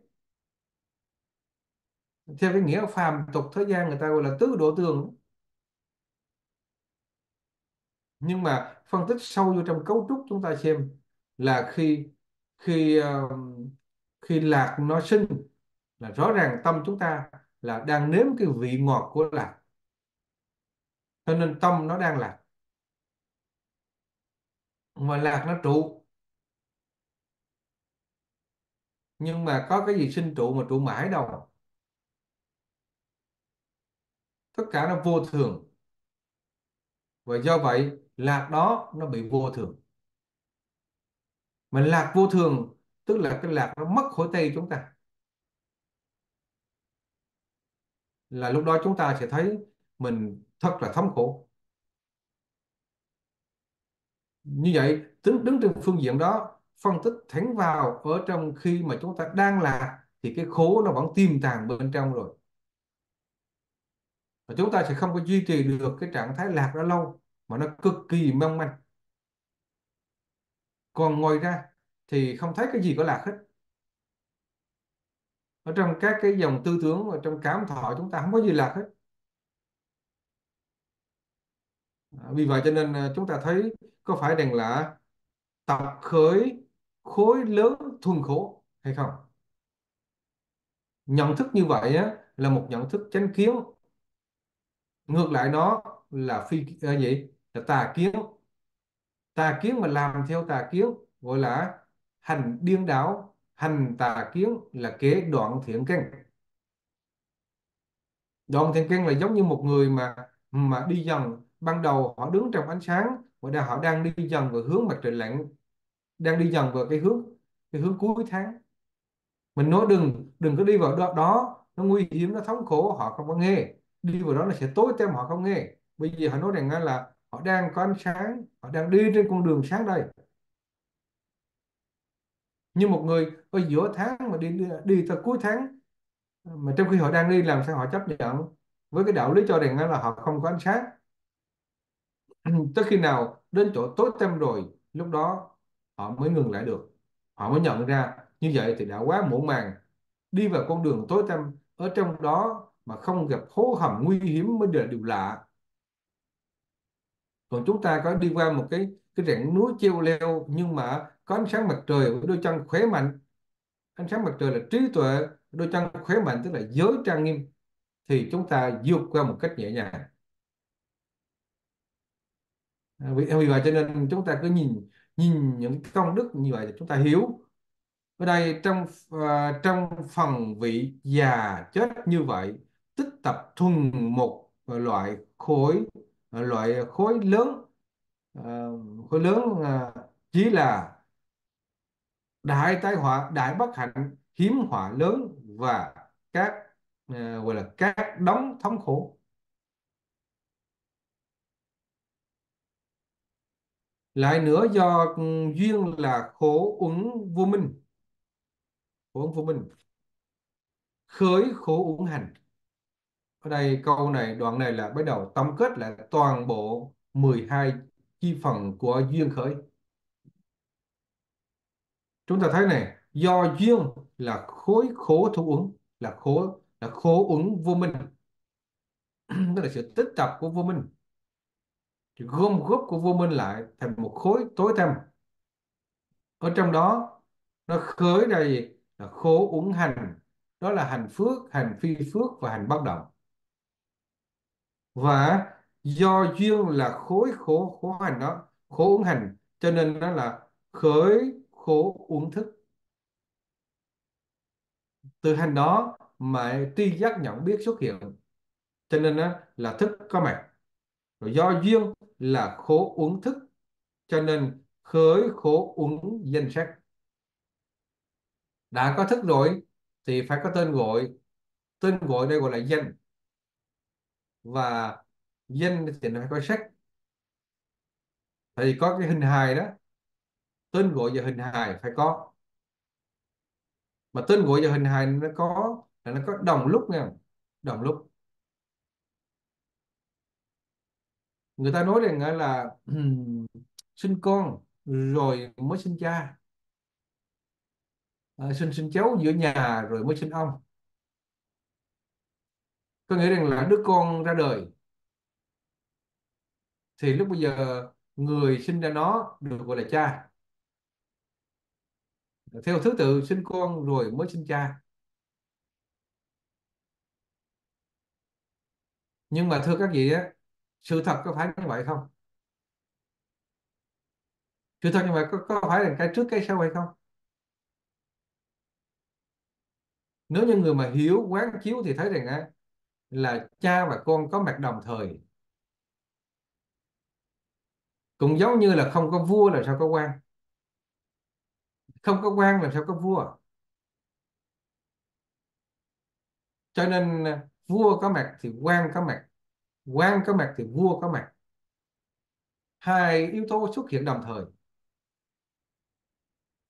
theo cái nghĩa phàm tục thế gian người ta gọi là tứ độ tường. Nhưng mà phân tích sâu vô trong cấu trúc chúng ta xem là khi khi um, khi lạc nó sinh là rõ ràng tâm chúng ta là đang nếm cái vị ngọt của lạc. Cho nên tâm nó đang lạc. Mà lạc nó trụ. Nhưng mà có cái gì sinh trụ mà trụ mãi đâu. Tất cả nó vô thường. Và do vậy, lạc đó nó bị vô thường. Mà lạc vô thường, tức là cái lạc nó mất khỏi tay chúng ta. Là lúc đó chúng ta sẽ thấy mình thật là thống khổ. Như vậy, tính, đứng trên phương diện đó, phân tích thẳng vào ở trong khi mà chúng ta đang lạc, thì cái khổ nó vẫn tiềm tàng bên trong rồi và chúng ta sẽ không có duy trì được cái trạng thái lạc đó lâu mà nó cực kỳ mong manh. Còn ngoài ra thì không thấy cái gì có lạc hết. Ở trong các cái dòng tư tưởng ở trong cảm thọ chúng ta không có gì lạc hết. À, vì vậy cho nên à, chúng ta thấy có phải rằng là tập khởi khối lớn thuần khổ hay không? Nhận thức như vậy á, là một nhận thức chánh kiến ngược lại nó là phi à, gì? Là tà kiến. Tà kiến mà làm theo tà kiến gọi là hành điên đảo hành tà kiến là kế đoạn thiện căn. Đoạn thiện căn là giống như một người mà mà đi dần. Ban đầu họ đứng trong ánh sáng và đang họ đang đi dần về hướng mặt trời lặn đang đi dần về cái hướng cái hướng cuối tháng. Mình nói đừng đừng có đi vào đó, đó nó nguy hiểm nó thống khổ họ không có nghe đi vào đó là sẽ tối tăm họ không nghe. Bây giờ họ nói rằng là họ đang có ánh sáng họ đang đi trên con đường sáng đây. Như một người ở giữa tháng mà đi đi, đi tới cuối tháng mà trong khi họ đang đi làm sao họ chấp nhận với cái đạo lý cho rằng là họ không có ánh sáng. Tới khi nào đến chỗ tối tăm rồi lúc đó họ mới ngừng lại được. Họ mới nhận ra như vậy thì đã quá muộn màng. Đi vào con đường tối tăm ở trong đó mà không gặp hố hầm nguy hiểm mới là điều lạ. Còn chúng ta có đi qua một cái cái rặng núi treo leo nhưng mà có ánh sáng mặt trời đôi chân khỏe mạnh. Ánh sáng mặt trời là trí tuệ đôi chân khỏe mạnh tức là giới trang nghiêm. Thì chúng ta vượt qua một cách nhẹ nhàng. À, vì, vì vậy cho nên chúng ta cứ nhìn nhìn những công đức như vậy thì chúng ta hiểu. Ở đây trong uh, trong phần vị già chết như vậy tích tập thuần một loại khối loại khối lớn. Ờ, khối lớn ờ, chỉ là đại tai họa, đại bất hạnh, hiếm họa lớn và các ờ, gọi là các đóng thống khổ. Lại nữa do ừ, duyên là khổ uẩn vô minh. Khổ uẩn vô minh. Khởi khổ uẩn hành ở đây câu này, đoạn này là bắt đầu tổng kết là toàn bộ 12 chi phần của duyên khởi. Chúng ta thấy này, do duyên là khối khổ thủ uẩn, là khổ là khổ uẩn vô minh. Tức là sự tích tập của vô minh. Thì gom góp của vô minh lại thành một khối tối tăm. Ở trong đó, nó khởi ra gì? Là khổ uẩn hành. Đó là hành phước, hành phi phước và hành bất động và do duyên là khối khổ khổ hành đó, khổ uẩn hành, cho nên nó là khởi khổ uẩn thức. Từ hành đó mà tri giác nhận biết xuất hiện, cho nên đó là thức có mặt. Rồi do duyên là khổ uẩn thức, cho nên khởi khổ uẩn danh sắc đã có thức rồi thì phải có tên gọi. Tên gọi đây gọi là danh và dân thì nó phải coi sách. Thì có cái hình hài đó tên gọi và hình hài phải có. Mà tên gọi và hình hài nó có là nó có đồng lúc nha. Đồng lúc. Người ta nói rằng là sinh con rồi mới sinh cha. À, sinh sinh cháu giữa nhà rồi mới sinh ông có nghĩa rằng là đứa con ra đời. Thì lúc bây giờ người sinh ra nó được gọi là cha. Theo thứ tự sinh con rồi mới sinh cha. Nhưng mà thưa các vị á sự thật có phải như vậy không? Sự thật như vậy có, có phải là cái trước cái sau hay không? Nếu như người mà hiểu quán chiếu thì thấy rằng á là cha và con có mặt đồng thời. Cũng giống như là không có vua là sao có quan? Không có quan làm sao có vua? Cho nên à, vua có mặt thì quan có mặt, quan có mặt thì vua có mặt. Hai yếu tố xuất hiện đồng thời.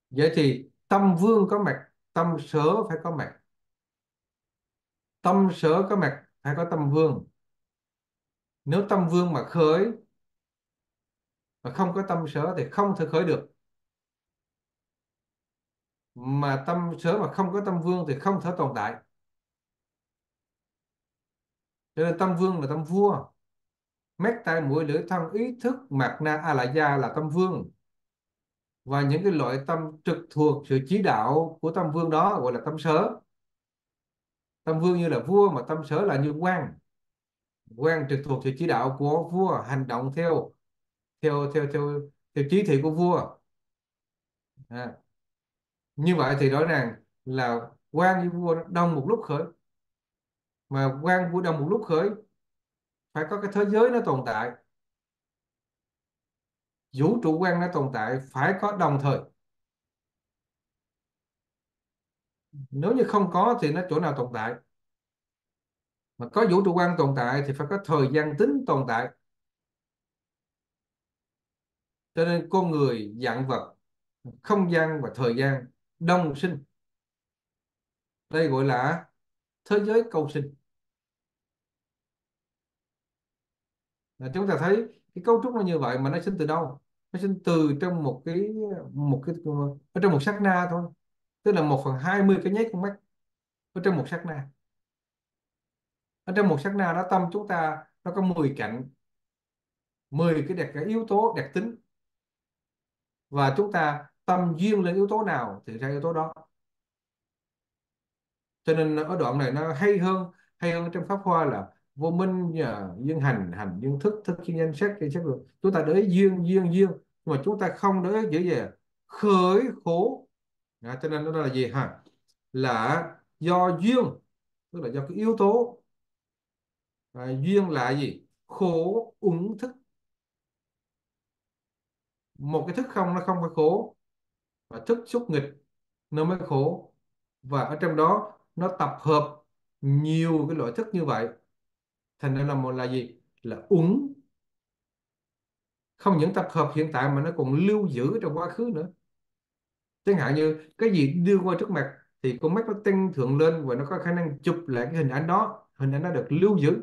Vậy thì tâm vương có mặt, tâm sở phải có mặt. Tâm sở có mặt phải có tâm vương. Nếu tâm vương mà khởi, mà không có tâm sở thì không thể khởi được. Mà tâm sở mà không có tâm vương thì không thể tồn tại. Cho nên tâm vương là tâm vua. Mét tai mũi, lưỡi, thân, ý thức mạt na, a la gia là tâm vương. Và những cái loại tâm trực thuộc sự chỉ đạo của tâm vương đó gọi là tâm sở tâm vương như là vua mà tâm sở là như quan. Quan trực thuộc sự chỉ đạo của vua hành động theo theo theo theo theo chỉ thị của vua. À. như vậy thì rõ ràng là quan với vua đông một lúc khởi. Mà quan vua đông một lúc khởi, phải có cái thế giới nó tồn tại. Vũ trụ quan nó tồn tại, phải có đồng thời. Nếu như không có thì nó chỗ nào tồn tại? Mà có vũ trụ quan tồn tại thì phải có thời gian tính tồn tại. Cho nên con người, dạng vật, không gian và thời gian đồng sinh. Đây gọi là thế giới cầu sinh. Là chúng ta thấy cái cấu trúc nó như vậy mà nó sinh từ đâu? Nó sinh từ trong một cái một cái, ở trong một sát na thôi tức là một phần hai mươi cái nháy con mắt ở trong một sát na. Ở trong một sát na đó tâm chúng ta nó có 10 cạnh 10 cái đặc cái yếu tố đặc tính. Và chúng ta tâm duyên lên yếu tố nào thì ra yếu tố đó. Cho nên ở đoạn này nó hay hơn hay hơn trong pháp hoa là vô minh nhờ duyên hành hành duyên thức thức khi danh sắc khi sắc được chúng ta để duyên duyên duyên mà chúng ta không để dễ dàng khởi khổ đó, cho nên nó là gì hả? Là do duyên tức là do cái yếu tố. À, duyên là gì? Khổ ứng thức. Một cái thức không nó không phải khổ và thức xúc nghịch nó mới khổ. Và ở trong đó nó tập hợp nhiều cái loại thức như vậy. Thành ra là một là gì? Là uẩn. Không những tập hợp hiện tại mà nó còn lưu giữ trong quá khứ nữa chẳng hạn như cái gì đưa qua trước mặt thì con mắt nó tăng thượng lên và nó có khả năng chụp lại cái hình ảnh đó. Hình ảnh nó được lưu giữ.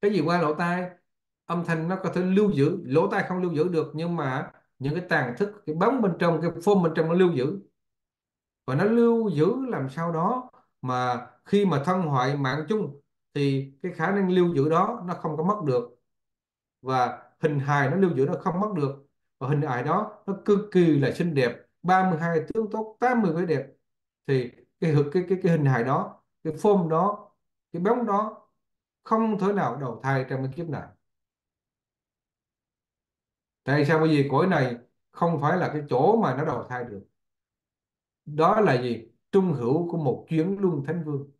Cái gì qua lỗ tai, âm thanh nó có thể lưu giữ. Lỗ tai không lưu giữ được, nhưng mà những cái tàn thức, cái bóng bên trong, cái phôm bên trong nó lưu giữ. Và nó lưu giữ làm sao đó mà khi mà thân hoại mạng chung thì cái khả năng lưu giữ đó nó không có mất được. Và hình hài nó lưu giữ nó không mất được và hình hài đó nó cực kỳ là xinh đẹp. 32 tướng tốt 80 vẻ đẹp. Thì cái cái cái cái hình hài đó, cái form đó, cái bóng đó không thể nào đầu thai trong cái kiếp này. Tại sao? Bởi vì cõi này không phải là cái chỗ mà nó đầu thai được. Đó là gì? Trung hữu của một chuyến luân thánh vương.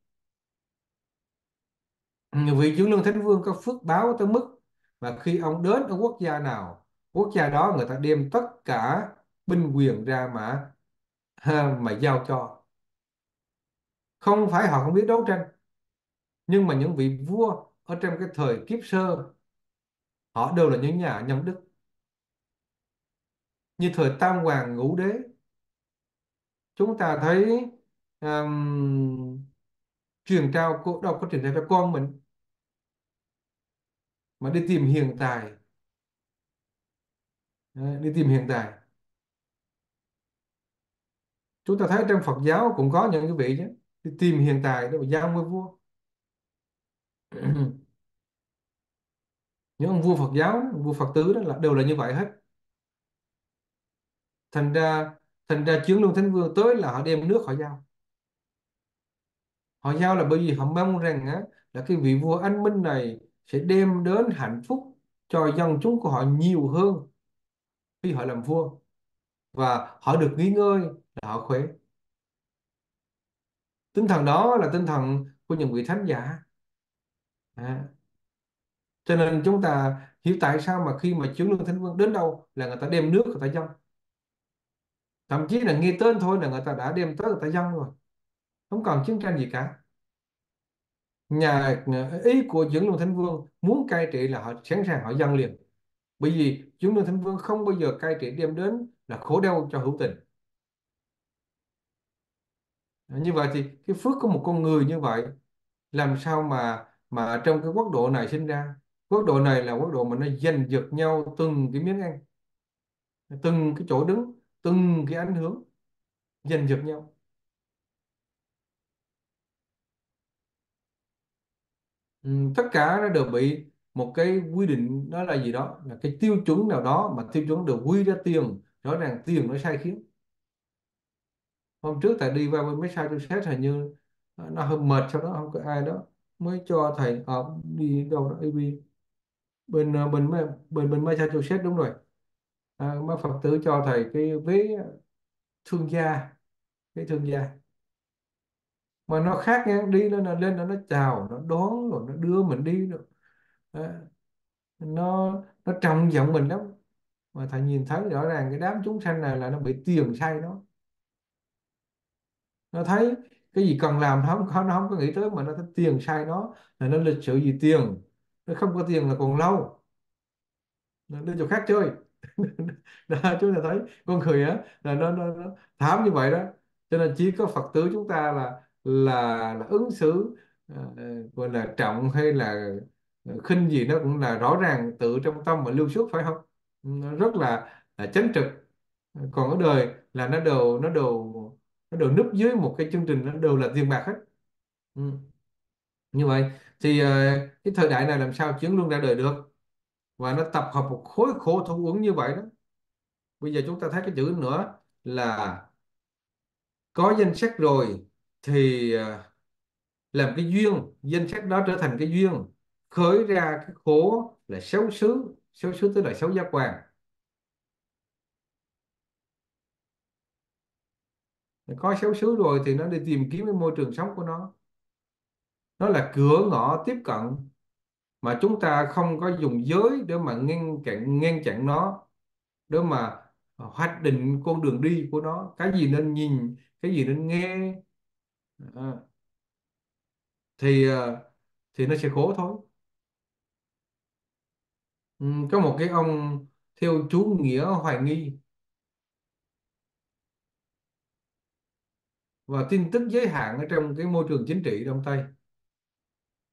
Vị chuyến luân thánh vương có phước báo tới mức mà khi ông đến ở quốc gia nào quốc gia đó người ta đem tất cả binh quyền ra mà ha, mà giao cho. Không phải họ không biết đấu tranh nhưng mà những vị vua ở trong cái thời kiếp sơ họ đều là những nhà nhân đức. Như thời Tam Hoàng Ngũ Đế chúng ta thấy um, truyền trao cô đâu có truyền trao cho con mình mà đi tìm hiền tài. Đấy, đi tìm hiện tài chúng ta thấy trong Phật giáo cũng có những cái vị chứ. Đi tìm hiện tài để mà giao ngôi vua. Những ông vua Phật giáo vua Phật tử đó là đều là như vậy hết. Thành ra thành ra chướng luân thánh vương tới là họ đem nước họ giao. Họ giao là bởi vì họ mong rằng á, là cái vị vua anh minh này sẽ đem đến hạnh phúc cho dân chúng của họ nhiều hơn khi họ làm vua và họ được nghỉ ngơi là họ khỏe. Tinh thần đó là tinh thần của những vị thánh giả. À. cho nên chúng ta hiểu tại sao mà khi mà chướng lương thánh vương đến đâu là người ta đem nước, người ta dâng. Thậm chí là nghe tên thôi là người ta đã đem tới, người ta dâng rồi. Không còn chiến tranh gì cả. Nhà ý của chướng luân thánh vương muốn cai trị là họ sẵn sàng họ dâng liền bởi vì chúng đương thánh vương không bao giờ cai trị đem đến là khổ đau cho hữu tình. Như vậy thì cái phước của một con người như vậy, làm sao mà mà trong cái quốc độ này sinh ra? Quốc độ này là quốc độ mà nó giành giật nhau từng cái miếng ăn, từng cái chỗ đứng, từng cái ảnh hưởng giành giật nhau. Ừ, tất cả nó đều bị một cái quy định đó là gì đó? Là cái tiêu chuẩn nào đó mà tiêu chuẩn được quy ra tiền rõ ràng tiền nó sai khiến. Hôm trước thầy đi qua bên mấy sai tôi xét hình như à, nó hơi mệt sau đó không có ai đó mới cho thầy ở đi đâu đó đi à, bên bên bên bên bên, bên Massachusetts đúng rồi. À, mấy Phật tử cho thầy cái vế thương gia cái thương gia. Mà nó khác nha đi lên là lên là nó chào nó đón rồi nó đưa mình đi rồi đó. nó nó trọng giọng mình lắm. Mà thầy nhìn thấy rõ ràng cái đám chúng sanh này là nó bị tiền say nó. Nó thấy cái gì cần làm nó không có nó không có nghĩ tới mà nó thấy tiền sai nó là nó lịch sự gì tiền. Nó không có tiền là còn lâu. Nó đi chỗ khác chơi. Đó, chúng ta thấy con người á là nó, nó, nó thảm như vậy đó. Cho nên chỉ có Phật tử chúng ta là là, là ứng xử ờ, gọi là trọng hay là Ờ, khinh gì nó cũng là rõ ràng tự trong tâm và lưu xuất phải không? Nó rất là, là chánh trực. Ờ, còn ở đời là nó đều nó đều nó đều núp dưới một cái chương trình nó đều là tiền bạc hết. Ừ. như vậy thì ờ, cái thời đại này làm sao chứng luôn ra đời được? Và nó tập hợp một khối khổ thủ uẩn như vậy đó. Bây giờ chúng ta thấy cái chữ nữa là có danh sách rồi thì làm cái duyên danh sách đó trở thành cái duyên khởi ra cái khổ là xấu xứ xấu xứ tức là xấu giác quan. Có xấu xứ rồi thì nó đi tìm kiếm cái môi trường sống của nó. Nó là cửa ngõ tiếp cận mà chúng ta không có dùng giới để mà ngăn chặn ngăn chặn nó để mà hoạch định con đường đi của nó. Cái gì nên nhìn cái gì nên nghe. À, thì ờ, thì nó sẽ khổ thôi ừ, có một cái ông theo chủ nghĩa hoài nghi. Và tin tức giới hạn ở trong cái môi trường chính trị Đông Tây.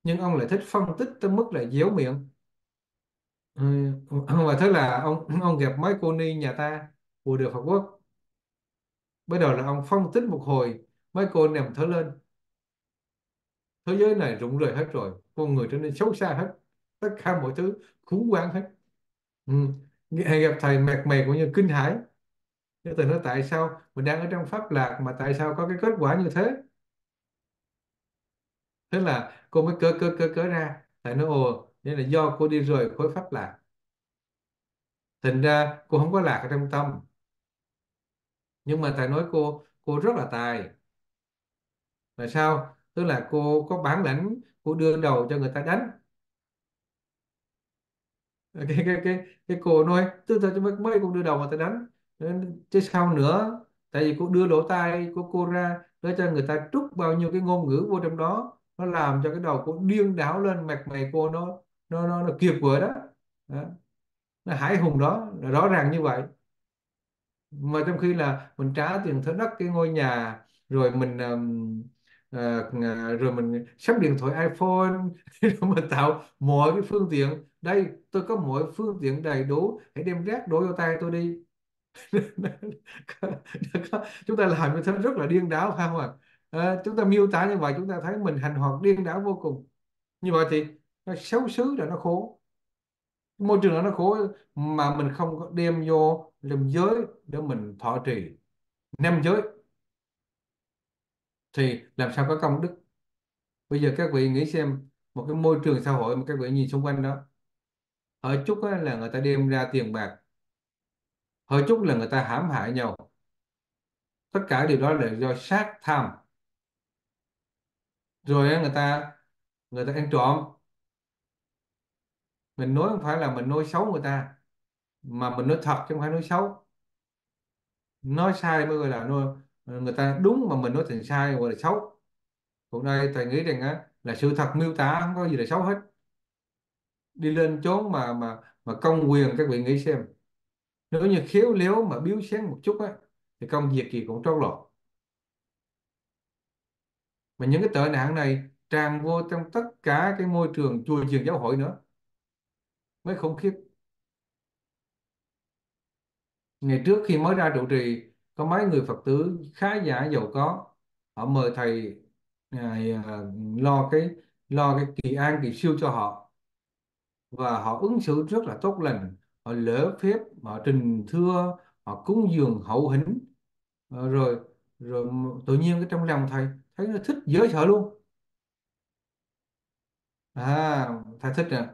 Nhưng ông lại thích phân tích tới mức là déo miệng. Ừ, và thế là ông ông gặp mấy cô ni nhà ta của được Phật quốc. Bắt đầu là ông phân tích một hồi mấy cô nằm thở lên. Thế giới này rụng rời hết rồi con người trở nên xấu xa hết tất cả mọi thứ, khủng hoảng hết. Ừ. Gặp thầy mệt mày cũng như kinh hãi. Thế thầy nói tại sao mình đang ở trong pháp lạc mà tại sao có cái kết quả như thế? Thế là cô mới cớ cớ cớ cớ ra. Thầy nói, ồ nên là do cô đi rời khối pháp lạc. Thành ra cô không có lạc ở trong tâm. Nhưng mà thầy nói cô cô rất là tài. Là sao? Tức là cô có bản lĩnh, cô đưa đầu cho người ta đánh cái cái cái cái cô nói tôi là mới mới cũng đưa đầu mà ta đánh. Nên chứ sao nữa tại vì cô đưa lỗ tai của cô ra để cho người ta trút bao nhiêu cái ngôn ngữ vô trong đó nó làm cho cái đầu cô điên đảo lên mặt mày cô nó nó nó, nó kiệt quệ đó. đó. Nó hãi hùng đó. Là rõ ràng như vậy. Mà trong khi là mình trả tiền thuê đất cái ngôi nhà rồi mình um, uh, rồi mình sắm điện thoại iPhone rồi mình tạo mọi cái phương tiện đây tôi có mọi phương tiện đầy đủ hãy đem rác đổ vô tay tôi đi. Chúng ta làm như thế rất là điên đảo phải không ạ? À, chúng ta miêu tả như vậy chúng ta thấy mình hành hoạt điên đảo vô cùng. Như vậy thì nó xấu xứ là nó khổ. Môi trường đó nó khổ mà mình không có đem vô làm giới để mình thọ trì. Năm giới thì làm sao có công đức? Bây giờ các vị nghĩ xem một cái môi trường xã hội mà các vị nhìn xung quanh đó ở chút á, là người ta đem ra tiền bạc. Ở chút là người ta hãm hại nhau. Tất cả điều đó là do sát tham. Rồi á, người ta người ta ăn trộm. Mình nói không phải là mình nói xấu người ta mà mình nói thật chứ không phải nói xấu. Nói sai mới gọi là nói người ta đúng mà mình nói thành sai gọi là xấu. Còn đây thầy nghĩ rằng á là sự thật miêu tả không có gì là xấu hết đi lên chốn mà mà mà công quyền các vị nghĩ xem. Nếu như khéo léo mà biếu xén một chút á thì công việc gì cũng trót lọt. Mà những cái tệ nạn này tràn vô trong tất cả cái môi trường chùa chiền giáo hội nữa. Mới khủng khiếp. Ngày trước khi mới ra trụ trì có mấy người Phật tử khá giả giàu có. Họ mời thầy à, à lo cái lo cái kỳ an kỳ siêu cho họ và họ ứng xử rất là tốt lành. Họ lễ phép, họ trình thưa, họ cúng dường hậu hĩnh. Ờ, rồi rồi tự nhiên cái trong lòng thầy, thấy nó thích dễ sợ luôn. À thầy thích nè.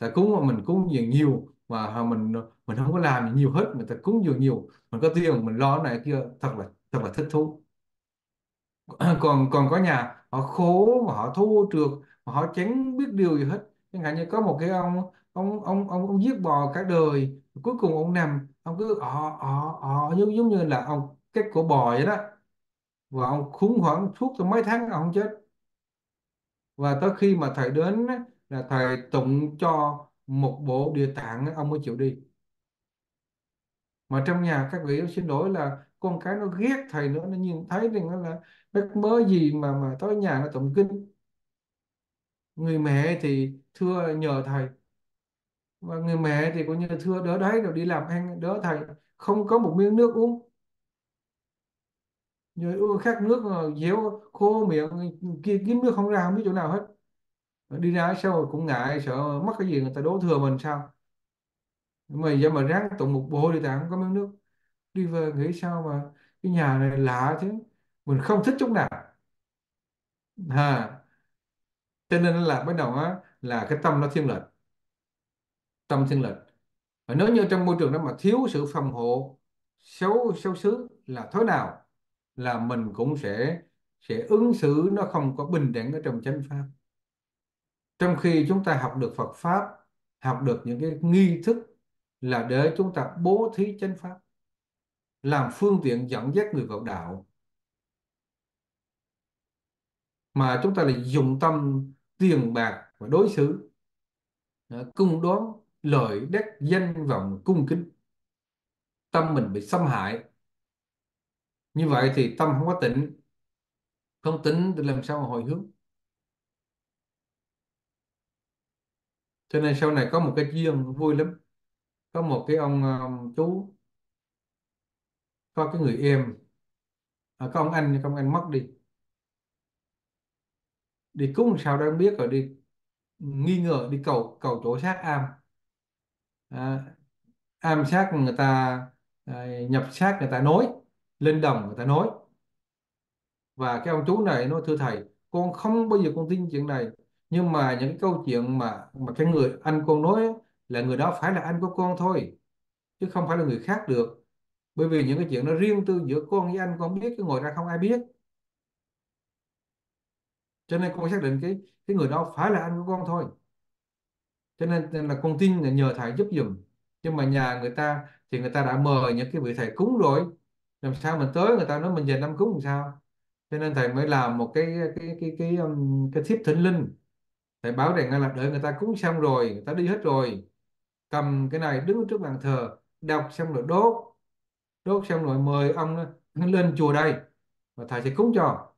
Thầy cúng mà mình cúng dường nhiều mà mình mình không có làm gì nhiều hết, mà thầy cúng dường nhiều. Mình có tiền, mình lo này kia, thật là thật là thích thú. Còn còn có nhà, họ khổ mà họ thua trượt, mà họ chẳng biết điều gì hết chẳng hạn như có một cái ông ông ông ông, ông giết bò cả đời cuối cùng ông nằm ông cứ ọ ọ ọ giống giống như là ông cái cổ bò vậy đó. Và ông khủng hoảng suốt từ mấy tháng ông chết. Và tới khi mà thầy đến là thầy tụng cho một bộ địa tạng ông mới chịu đi. Mà trong nhà các vị xin lỗi là con cái nó ghét thầy nữa nó nhìn thấy rằng nó là nó mớ gì mà mà tới nhà nó tụng kinh người mẹ thì thưa nhờ thầy. Và người mẹ thì cũng như thưa đỡ đấy, rồi đi làm ăn đỡ thầy không có một miếng nước uống. Rồi uống khát nước ờ, dẻo khô miệng, kia kiếm nước không ra, không biết chỗ nào hết. Đi ra sao cũng ngại, sợ mất cái gì người ta đổ thừa mình sao? Mà giờ mà ráng tụng một bộ đi ta không có miếng nước. Đi về nghĩ sao mà cái nhà này lạ chứ, mình không thích chút nào. Ha cho nên là bắt đầu á, là cái tâm nó thiên lệch. Tâm thiên lệch. Và nếu như trong môi trường đó mà thiếu sự phòng hộ, xấu xấu xứ là thế nào? Là mình cũng sẽ sẽ ứng xử nó không có bình đẳng ở trong chánh pháp. Trong khi chúng ta học được Phật pháp, học được những cái nghi thức là để chúng ta bố thí chánh pháp, làm phương tiện dẫn dắt người vào đạo. Mà chúng ta lại dùng tâm tiền bạc và đối xử. Ờ, cung đoán lợi đắc danh vọng cung kính. Tâm mình bị xâm hại. Như vậy thì tâm không có tịnh không tịnh thì làm sao mà hồi hướng? Cho nên sau này có một cái duyên vui lắm. Có một cái ông um, chú có cái người em. À, có ông anh có ông anh mất đi đi cúng sao đang biết rồi đi nghi ngờ đi cầu cầu chỗ xác am. À, am xác người ta à, nhập xác người ta nối lên đồng người ta nối. Và cái ông chú này nó thưa thầy con không bao giờ con tin chuyện này nhưng mà những cái câu chuyện mà mà cái người anh con nói là người đó phải là anh của con thôi chứ không phải là người khác được. Bởi vì những cái chuyện nó riêng tư giữa con với anh con biết cái ngồi ra không ai biết cho nên con xác định cái cái người đó phải là anh của con thôi. Cho nên nên là con tin là nhờ thầy giúp giùm. Nhưng mà nhà người ta thì người ta đã mời những cái vị thầy cúng rồi. Làm sao mình tới người ta nói mình về năm cúng làm sao? Cho nên thầy mới làm một cái cái cái cái um, cái thiếp thỉnh linh. Thầy báo rằng là đợi người ta cúng xong rồi người ta đi hết rồi cầm cái này đứng trước bàn thờ đọc xong rồi đốt. Đốt xong rồi mời ông lên chùa đây và thầy sẽ cúng cho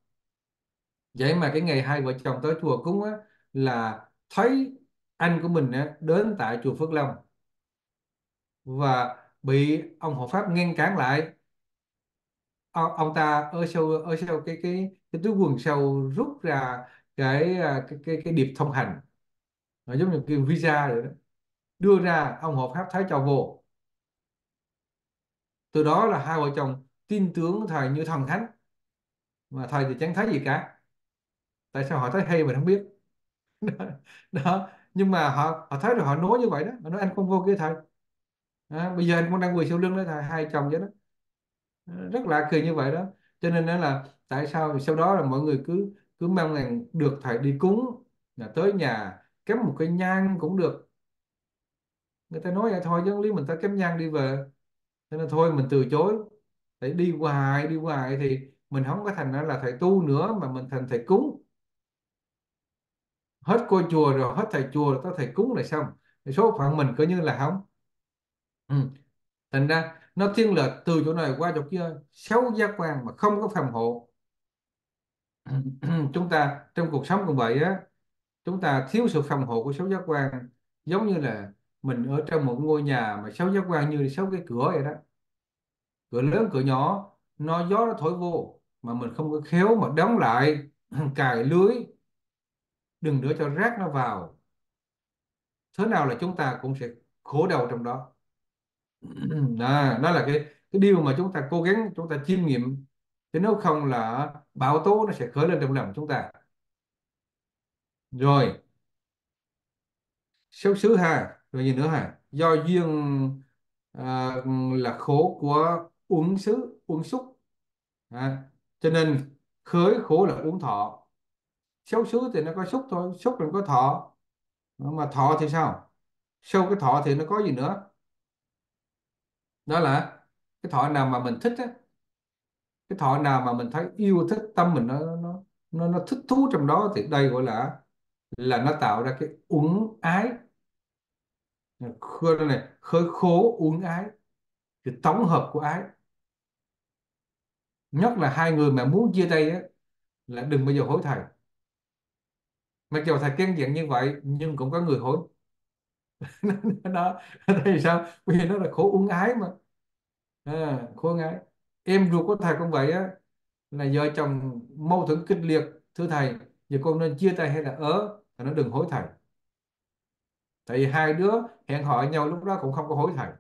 vậy mà cái ngày hai vợ chồng tới chùa cúng á là thấy anh của mình á, đến tại chùa Phước Long và bị ông hộ pháp ngăn cản lại. Ông, ông ta ở sau ở sau cái cái cái túi quần sau rút ra cái à, cái cái, cái điệp thông hành. Nó giống như cái visa rồi đó. Đưa ra ông hộ pháp thái cho vô. Từ đó là hai vợ chồng tin tưởng thầy như thần thánh. Mà thầy thì chẳng thấy gì cả tại sao họ thấy hay mà không biết? Đó nhưng mà họ họ thấy rồi họ nói như vậy đó. Họ nói anh không vô kia thầy. À, bây giờ anh cũng đang quỳ sau lưng đó thầy hai chồng vậy đó. Rất lạ kỳ như vậy đó. Cho nên đó là tại sao sau đó là mọi người cứ cứ mong rằng được thầy đi cúng là tới nhà cắm một cái nhang cũng được. Người ta nói vậy thôi chứ lý mình ta cắm nhang đi về. Cho nên thôi mình từ chối. Để đi hoài đi hoài thì mình không có thành ra là thầy tu nữa mà mình thành thầy cúng hết cô chùa rồi, hết thầy chùa rồi tới thầy cúng là xong. Thì số phận mình coi như là không. Ừ. thành ra, nó thiên lệch từ chỗ này qua chỗ kia xấu giác quan mà không có phòng hộ. Chúng ta, trong cuộc sống cũng vậy á, chúng ta thiếu sự phòng hộ của sáu giác quan. Giống như là mình ở trong một ngôi nhà mà sáu giác quan như sáu cái cửa vậy đó. Cửa lớn, cửa nhỏ, nó, gió nó thổi vô mà mình không có khéo mà đóng lại, cài lưới đừng để cho rác nó vào. Thế nào là chúng ta cũng sẽ khổ đau trong đó. Đó, à, đó là cái cái điều mà chúng ta cố gắng chúng ta chiêm nghiệm. Chứ nếu không là bão tố nó sẽ khởi lên trong lòng chúng ta. Rồi. Xấu xứ ha rồi gì nữa ha? Do duyên à, là khổ của uẩn xứ uẩn xúc. À, cho nên khởi khổ là uẩn thọ xấu xứ thì nó có xúc thôi xúc là có thọ. Ờ, mà thọ thì sao? Sau cái thọ thì nó có gì nữa? Đó là cái thọ nào mà mình thích á cái thọ nào mà mình thấy yêu thích tâm mình nó nó nó, nó thích thú trong đó thì đây gọi là là nó tạo ra cái uẩn ái. Khơi này khơi khố uẩn ái cái tổng hợp của ái. Nhất là hai người mà muốn chia tay á là đừng bao giờ hối thầy mặc dù thầy kiên diện như vậy nhưng cũng có người hối. Đó tại sao? Vì nó là khổ uống ái mà. À, khổ uẩn ái. Em ruột của thầy cũng vậy á là vợ chồng mâu thuẫn kịch liệt thưa thầy giờ con nên chia tay hay là ở thì nó đừng hối thầy. Tại vì hai đứa hẹn hò nhau lúc đó cũng không có hối thầy.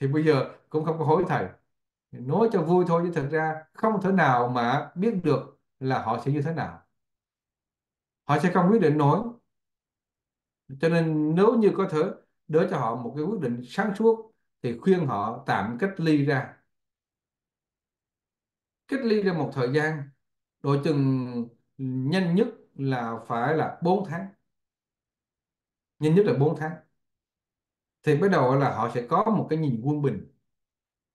Thì bây giờ cũng không có hối thầy. Nói cho vui thôi chứ thật ra không thể nào mà biết được là họ sẽ như thế nào họ sẽ không quyết định nổi. Cho nên nếu như có thể đỡ cho họ một cái quyết định sáng suốt, thì khuyên họ tạm cách ly ra. Cách ly ra một thời gian độ chừng nhanh nhất là phải là bốn tháng. Nhanh nhất là bốn tháng. Thì bắt đầu là họ sẽ có một cái nhìn quân bình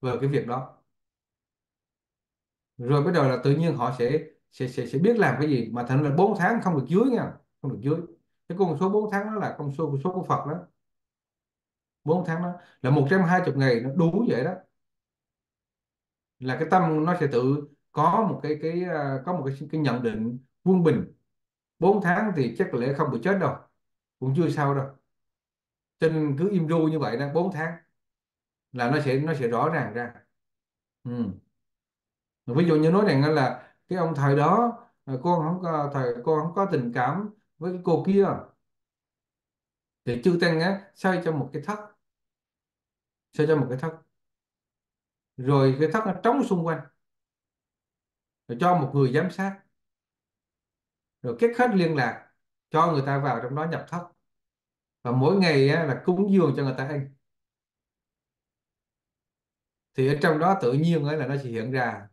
về cái việc đó. Rồi bắt đầu là tự nhiên họ sẽ sẽ sẽ, sẽ biết làm cái gì. Mà thành là 4 tháng không được dưới nha. Không được dưới. Cái con số 4 tháng đó là con số số của Phật đó. 4 tháng đó. Là 120 ngày nó đủ vậy đó. Là cái tâm nó sẽ tự có một cái cái à, có một cái cái nhận định quân bình. 4 tháng thì chắc là lẽ không bị chết đâu. Cũng chưa sao đâu. Cho nên cứ im ru như vậy đó 4 tháng là nó sẽ nó sẽ rõ ràng ra. Ừ. ví dụ như nói rằng là cái ông thầy đó ờ, con không có thầy con không có tình cảm với cái cô kia. Thì chư tăng á xây cho một cái thất xây cho một cái thất. Rồi cái thất nó trống xung quanh rồi cho một người giám sát. Rồi kết hết liên lạc cho người ta vào trong đó nhập thất. Và mỗi ngày á, là cúng dường cho người ta ăn. Thì ở trong đó tự nhiên ấy là nó sẽ hiện ra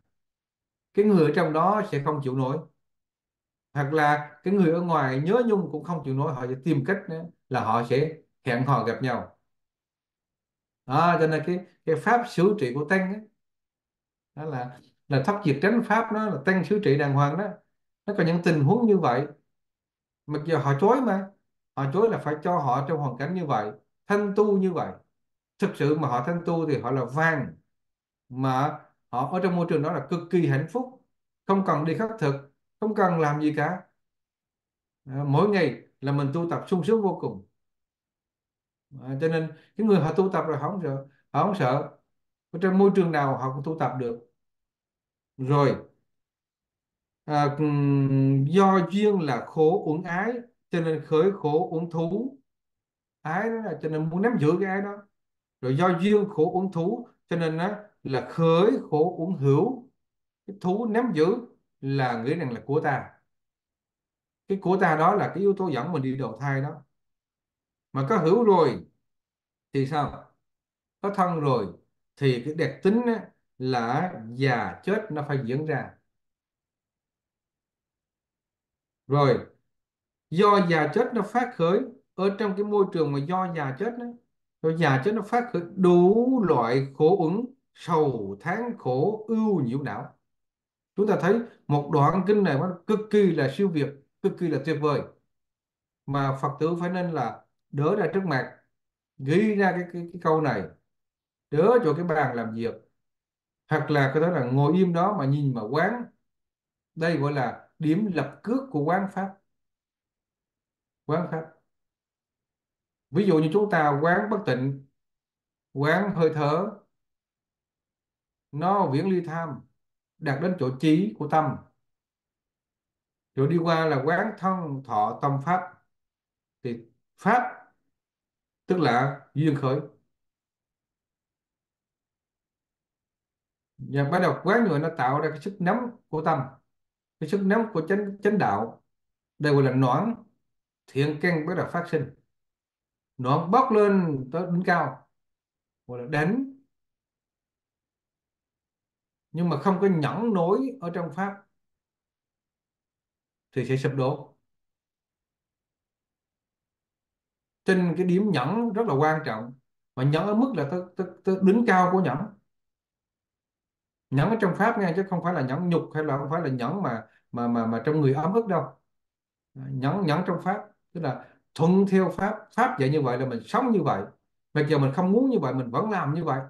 cái người ở trong đó sẽ không chịu nổi. Hoặc là cái người ở ngoài nhớ nhung cũng không chịu nổi họ sẽ tìm cách là họ sẽ hẹn hò gặp nhau. Đó, cho nên cái cái pháp xử trị của tăng ấy, đó là là thất diệt tránh pháp nó là tăng xử trị đàng hoàng đó. Nó có những tình huống như vậy. Mặc dù họ chối mà họ chối là phải cho họ trong hoàn cảnh như vậy thanh tu như vậy. Thực sự mà họ thanh tu thì họ là vàng mà họ ở trong môi trường đó là cực kỳ hạnh phúc không cần đi khắc thực không cần làm gì cả. À, mỗi ngày là mình tu tập sung sướng vô cùng. À, cho nên cái người họ tu tập rồi họ không sợ họ không sợ. Ở trong môi trường nào họ cũng tu tập được. Rồi à, do duyên là khổ uẩn ái cho nên khởi khổ uẩn thú. Ái đó là cho nên muốn nắm giữ cái ái đó. Rồi do duyên khổ uẩn thú cho nên á là khởi khổ uẩn hữu cái thú nắm giữ là nghĩ rằng là của ta. Cái của ta đó là cái yếu tố dẫn mình đi đầu thai đó. Mà có hữu rồi thì sao? Có thân rồi thì cái đặc tính á, là già chết nó phải diễn ra. Rồi do già chết nó phát khởi ở trong cái môi trường mà do già chết đó, do già chết nó phát khởi đủ loại khổ ứng sầu tháng khổ ưu nhiễu não. Chúng ta thấy một đoạn kinh này nó cực kỳ là siêu việt cực kỳ là tuyệt vời. Mà Phật tử phải nên là đỡ ra trước mặt ghi ra cái, cái, cái câu này đỡ cho cái bàn làm việc. Hoặc là có thể là ngồi im đó mà nhìn mà quán. Đây gọi là điểm lập cước của quán pháp. Quán pháp. Ví dụ như chúng ta quán bất tịnh quán hơi thở nó viễn ly tham. Đạt đến chỗ trí của tâm. Rồi đi qua là quán thân thọ tâm pháp. Thì pháp, tức là duyên khởi. Và bắt đầu quán người nó tạo ra cái sức nắm của tâm. Cái sức nắm của chánh chánh đạo. Đây gọi là noãn thiện căn bắt đầu phát sinh. Noãn bốc lên tới đỉnh cao. Gọi là đánh nhưng mà không có nhẫn nối ở trong pháp thì sẽ sụp đổ. Trên cái điểm nhẫn rất là quan trọng mà nhẫn ở mức là tới, tới, tới đỉnh cao của nhẫn. Nhẫn ở trong pháp nghe chứ không phải là nhẫn nhục hay là không phải là nhẫn mà mà mà mà trong người ấm ức đâu. Nhẫn nhẫn trong pháp tức là thuận theo pháp pháp dạy như vậy là mình sống như vậy. Mặc dù mình không muốn như vậy mình vẫn làm như vậy.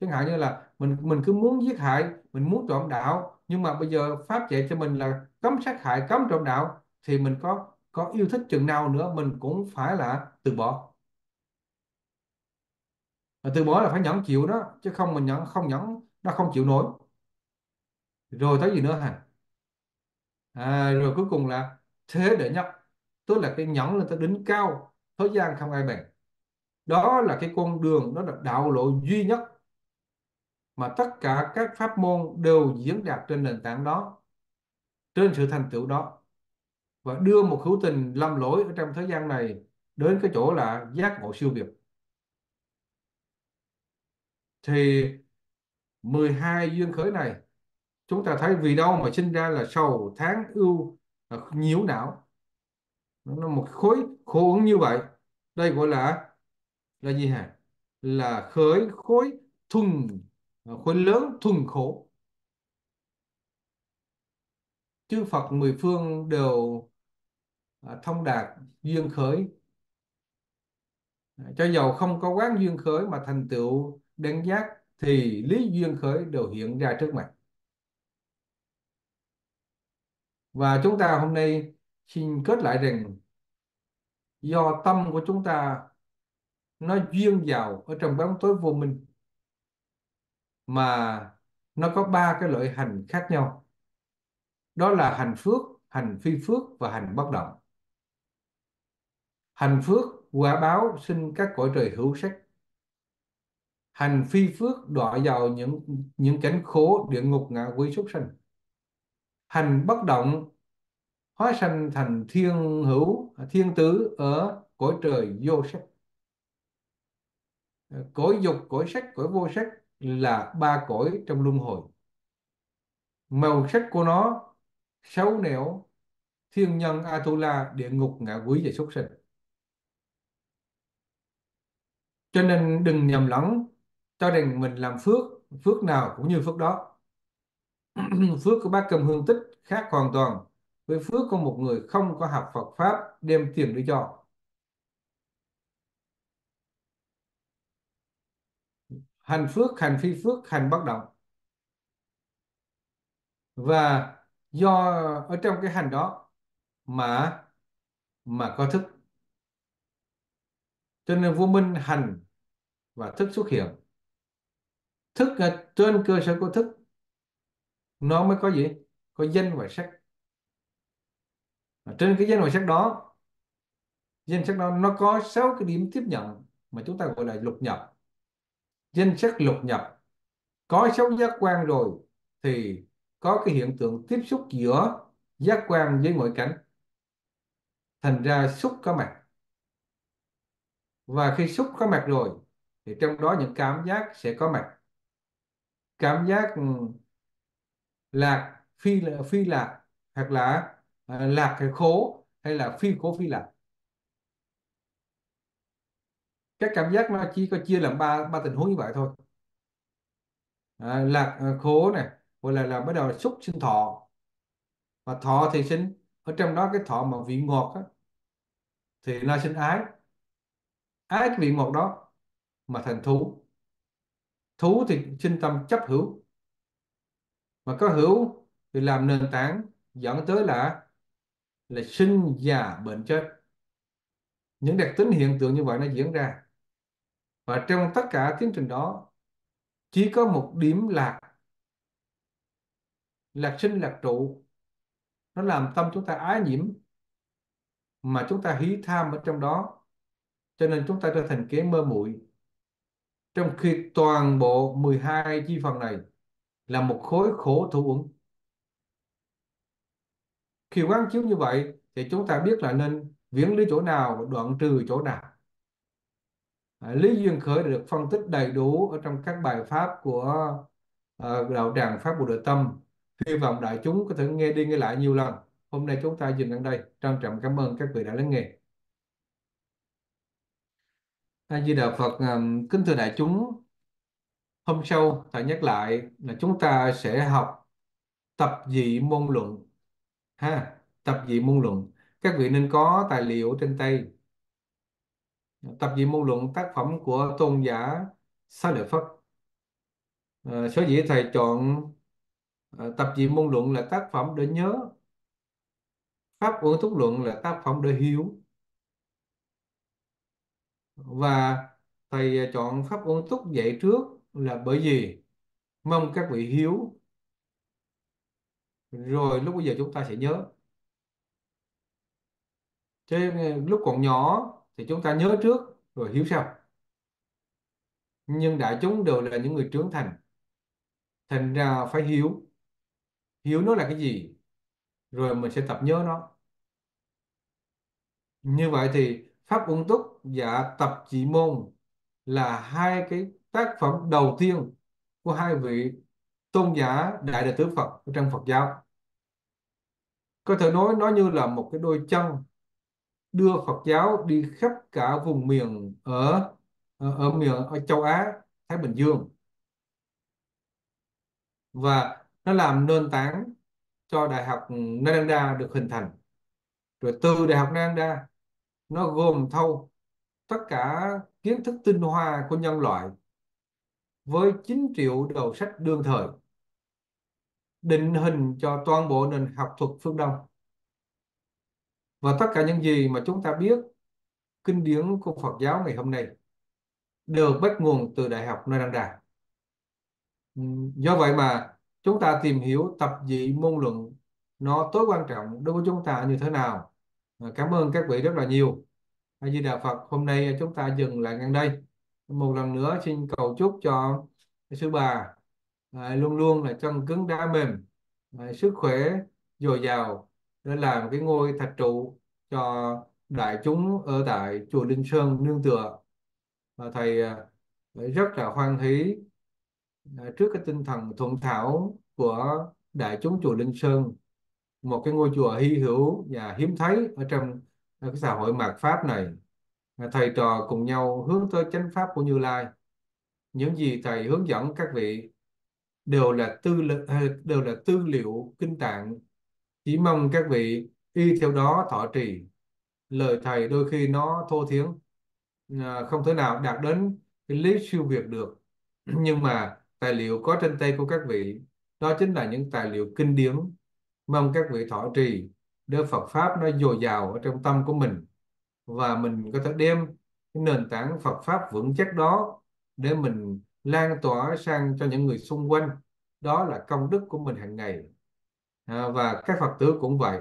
Chẳng hạn như là mình mình cứ muốn giết hại mình muốn trộm đạo. Nhưng mà bây giờ pháp dạy cho mình là cấm sát hại cấm trộm đạo thì mình có có yêu thích chừng nào nữa mình cũng phải là từ bỏ. Và từ bỏ là phải nhẫn chịu đó chứ không mình nhẫn không nhẫn nó không chịu nổi. Rồi tới gì nữa hả? À, rồi cuối cùng là thế đệ nhất. Tức là cái nhẫn lên tới đỉnh cao thế gian không ai bằng đó là cái con đường đó là đạo lộ duy nhất mà tất cả các pháp môn đều diễn đạt trên nền tảng đó, trên sự thành tựu đó, và đưa một hữu tình lầm lỗi ở trong thế gian này đến cái chỗ là giác ngộ siêu việt. Thì 12 duyên khởi này, chúng ta thấy vì đâu mà sinh ra là sầu tháng ưu là nhiễu não. Nó một khối khổ ứng như vậy. Đây gọi là là gì hả? Là khởi khối thuần khối lớn thuần khổ chư Phật mười phương đều à, thông đạt duyên khởi. À, cho dầu không có quán duyên khởi mà thành tựu đánh giác thì lý duyên khởi đều hiện ra trước mặt. Và chúng ta hôm nay xin kết lại rằng, do tâm của chúng ta nó duyên vào ở trong bóng tối vô minh mà nó có ba cái loại hành khác nhau. Đó là hành phước, hành phi phước và hành bất động. Hành phước quả báo sinh các cõi trời hữu sắc. Hành phi phước đọa vào những những cảnh khổ địa ngục ngạ quỷ súc sanh. Hành bất động hóa sanh thành thiên hữu, thiên tử ở cõi trời vô sắc. Cõi dục, cõi sắc, cõi vô sắc là ba cõi trong luân hồi. Màu sắc của nó xấu nẻo, thiên nhân Atula, địa ngục, ngạ quỷ và súc sinh. Cho nên đừng nhầm lẫn, cho rằng mình làm phước phước nào cũng như phước đó. Phước của bác Cầm Hương Tích khác hoàn toàn. Với phước của một người không có học Phật pháp, đem tiền để cho. Hành phước, hành phi phước, hành bất động. Và do ở trong cái hành đó mà mà có thức. Cho nên vô minh hành và thức xuất hiện. Thức là trên cơ sở của thức, nó mới có gì? Có danh và sắc. Trên cái danh và sắc đó, danh sắc đó nó có sáu cái điểm tiếp nhận mà chúng ta gọi là lục nhập danh sách lục nhập. Có sáu giác quan rồi thì có cái hiện tượng tiếp xúc giữa giác quan với ngoại cảnh. Thành ra xúc có mặt. Và khi xúc có mặt rồi thì trong đó những cảm giác sẽ có mặt. Cảm giác ừ, lạc, phi phi lạc, hoặc là à, lạc hay khổ hay là phi khổ phi lạc các cảm giác nó chỉ có chia làm ba ba tình huống như vậy thôi. À, lạc à, khổ này gọi là là bắt đầu là xúc sinh thọ. Và thọ thì sinh ở trong đó cái thọ mà vị ngọt á, thì nó sinh ái. Ái cái vị ngọt đó mà thành thú. Thú thì sinh tâm chấp hữu. Mà có hữu thì làm nền tảng dẫn tới là là sinh già bệnh chết. Những đặc tính hiện tượng như vậy nó diễn ra và trong tất cả tiến trình đó, chỉ có một điểm lạc lạc sinh lạc trụ. Nó làm tâm chúng ta ái nhiễm, mà chúng ta hí tham ở trong đó. Cho nên chúng ta trở thành kẻ mơ muội. Trong khi toàn bộ 12 chi phần này là một khối khổ thủ uẩn. Khi quán chiếu như vậy, thì chúng ta biết là nên viễn lý chỗ nào đoạn trừ chỗ nào. À, lý duyên khởi được phân tích đầy đủ ở trong các bài pháp của ờ, đạo tràng pháp Bồ Đề Tâm. Hy vọng đại chúng có thể nghe đi nghe lại nhiều lần. Hôm nay chúng ta dừng ở đây. Trân trọng cảm ơn các vị đã lắng nghe. A Di Đà Phật kính thưa đại chúng, hôm sau thầy nhắc lại là chúng ta sẽ học tập dị môn luận. Ha, tập dị môn luận. Các vị nên có tài liệu trên tay tập dị môn luận tác phẩm của tôn giả Xá Lợi Phất. À, sở dĩ thầy chọn à, tập dị môn luận là tác phẩm để nhớ. Pháp uẩn thúc luận là tác phẩm để hiểu và thầy ờ, chọn pháp uẩn túc dạy trước là bởi vì mong các vị hiếu. Rồi lúc bây giờ chúng ta sẽ nhớ. Chứ lúc còn nhỏ thì chúng ta nhớ trước rồi hiếu sau nhưng đại chúng đều là những người trưởng thành. Thành ra phải hiếu hiếu nó là cái gì, rồi mình sẽ tập nhớ nó. Như vậy thì Pháp Ung Túc và Tập Chỉ Môn là hai cái tác phẩm đầu tiên của hai vị tôn giả đại đệ tử Phật trong Phật giáo. Có thể nói nó như là một cái đôi chân đưa Phật giáo đi khắp cả vùng miền ở ở, ở miền ở châu Á Thái Bình Dương. Và nó làm nền tảng cho Đại học Nalanda được hình thành. Rồi từ Đại học Nalanda nó gồm thâu tất cả kiến thức tinh hoa của nhân loại với 9 triệu đầu sách đương thời định hình cho toàn bộ nền học thuật phương Đông và tất cả những gì mà chúng ta biết kinh điển của Phật giáo ngày hôm nay đều bắt nguồn từ Đại học Nalanda Ừ, do vậy mà chúng ta tìm hiểu tập dị môn luận nó tối quan trọng đối với chúng ta như thế nào. Ờ, cảm ơn các vị rất là nhiều. A Di Đà Phật hôm nay chúng ta dừng lại ngang đây. Một lần nữa xin cầu chúc cho sư bà à, luôn luôn là chân cứng đá mềm à, sức khỏe dồi dào để làm cái ngôi thạch trụ cho đại chúng ở tại chùa Linh Sơn, nương tựa. Và thầy à, rất là hoan hỷ à, trước cái tinh thần thuận thảo của đại chúng chùa Linh Sơn. Một cái ngôi chùa hy hữu và hiếm thấy ở trong cái xã hội mạt Pháp này. Thầy trò cùng nhau hướng tới chánh pháp của Như Lai. Những gì thầy hướng dẫn các vị đều là tư à, đều là tư liệu kinh tạng chỉ mong các vị y theo đó thọ trì. Lời thầy đôi khi nó thô thiến à, không thể nào đạt đến cái lý siêu việt được. Nhưng mà tài liệu có trên tay của các vị, đó chính là những tài liệu kinh điển. Mong các vị thọ trì để Phật pháp nó dồi dào ở trong tâm của mình. Và mình có thể đem cái nền tảng Phật pháp vững chắc đó để mình lan tỏa sang cho những người xung quanh. Đó là công đức của mình hàng ngày à, và các Phật tử cũng vậy.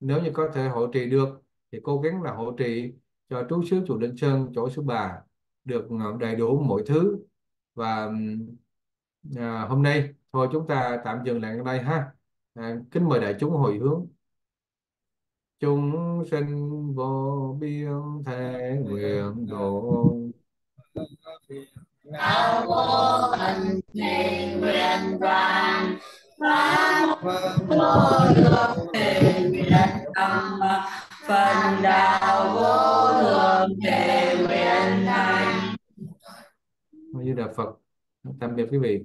Nếu như có thể hộ trì được thì cố gắng là hộ trì cho trú xứ chùa Linh Sơn chỗ sư bà được à, đầy đủ mọi thứ. Và à, hôm nay thôi chúng ta tạm dừng lại ở đây ha. À, kính mời đại chúng hồi hướng. Chúng sinh vô biên thể nguyện độ. Đạo vô hình thì nguyện đoàn pháp vô lượng thì nguyện tâm phần đạo vô lượng thì nguyện thành như là Phật tạm biệt quý vị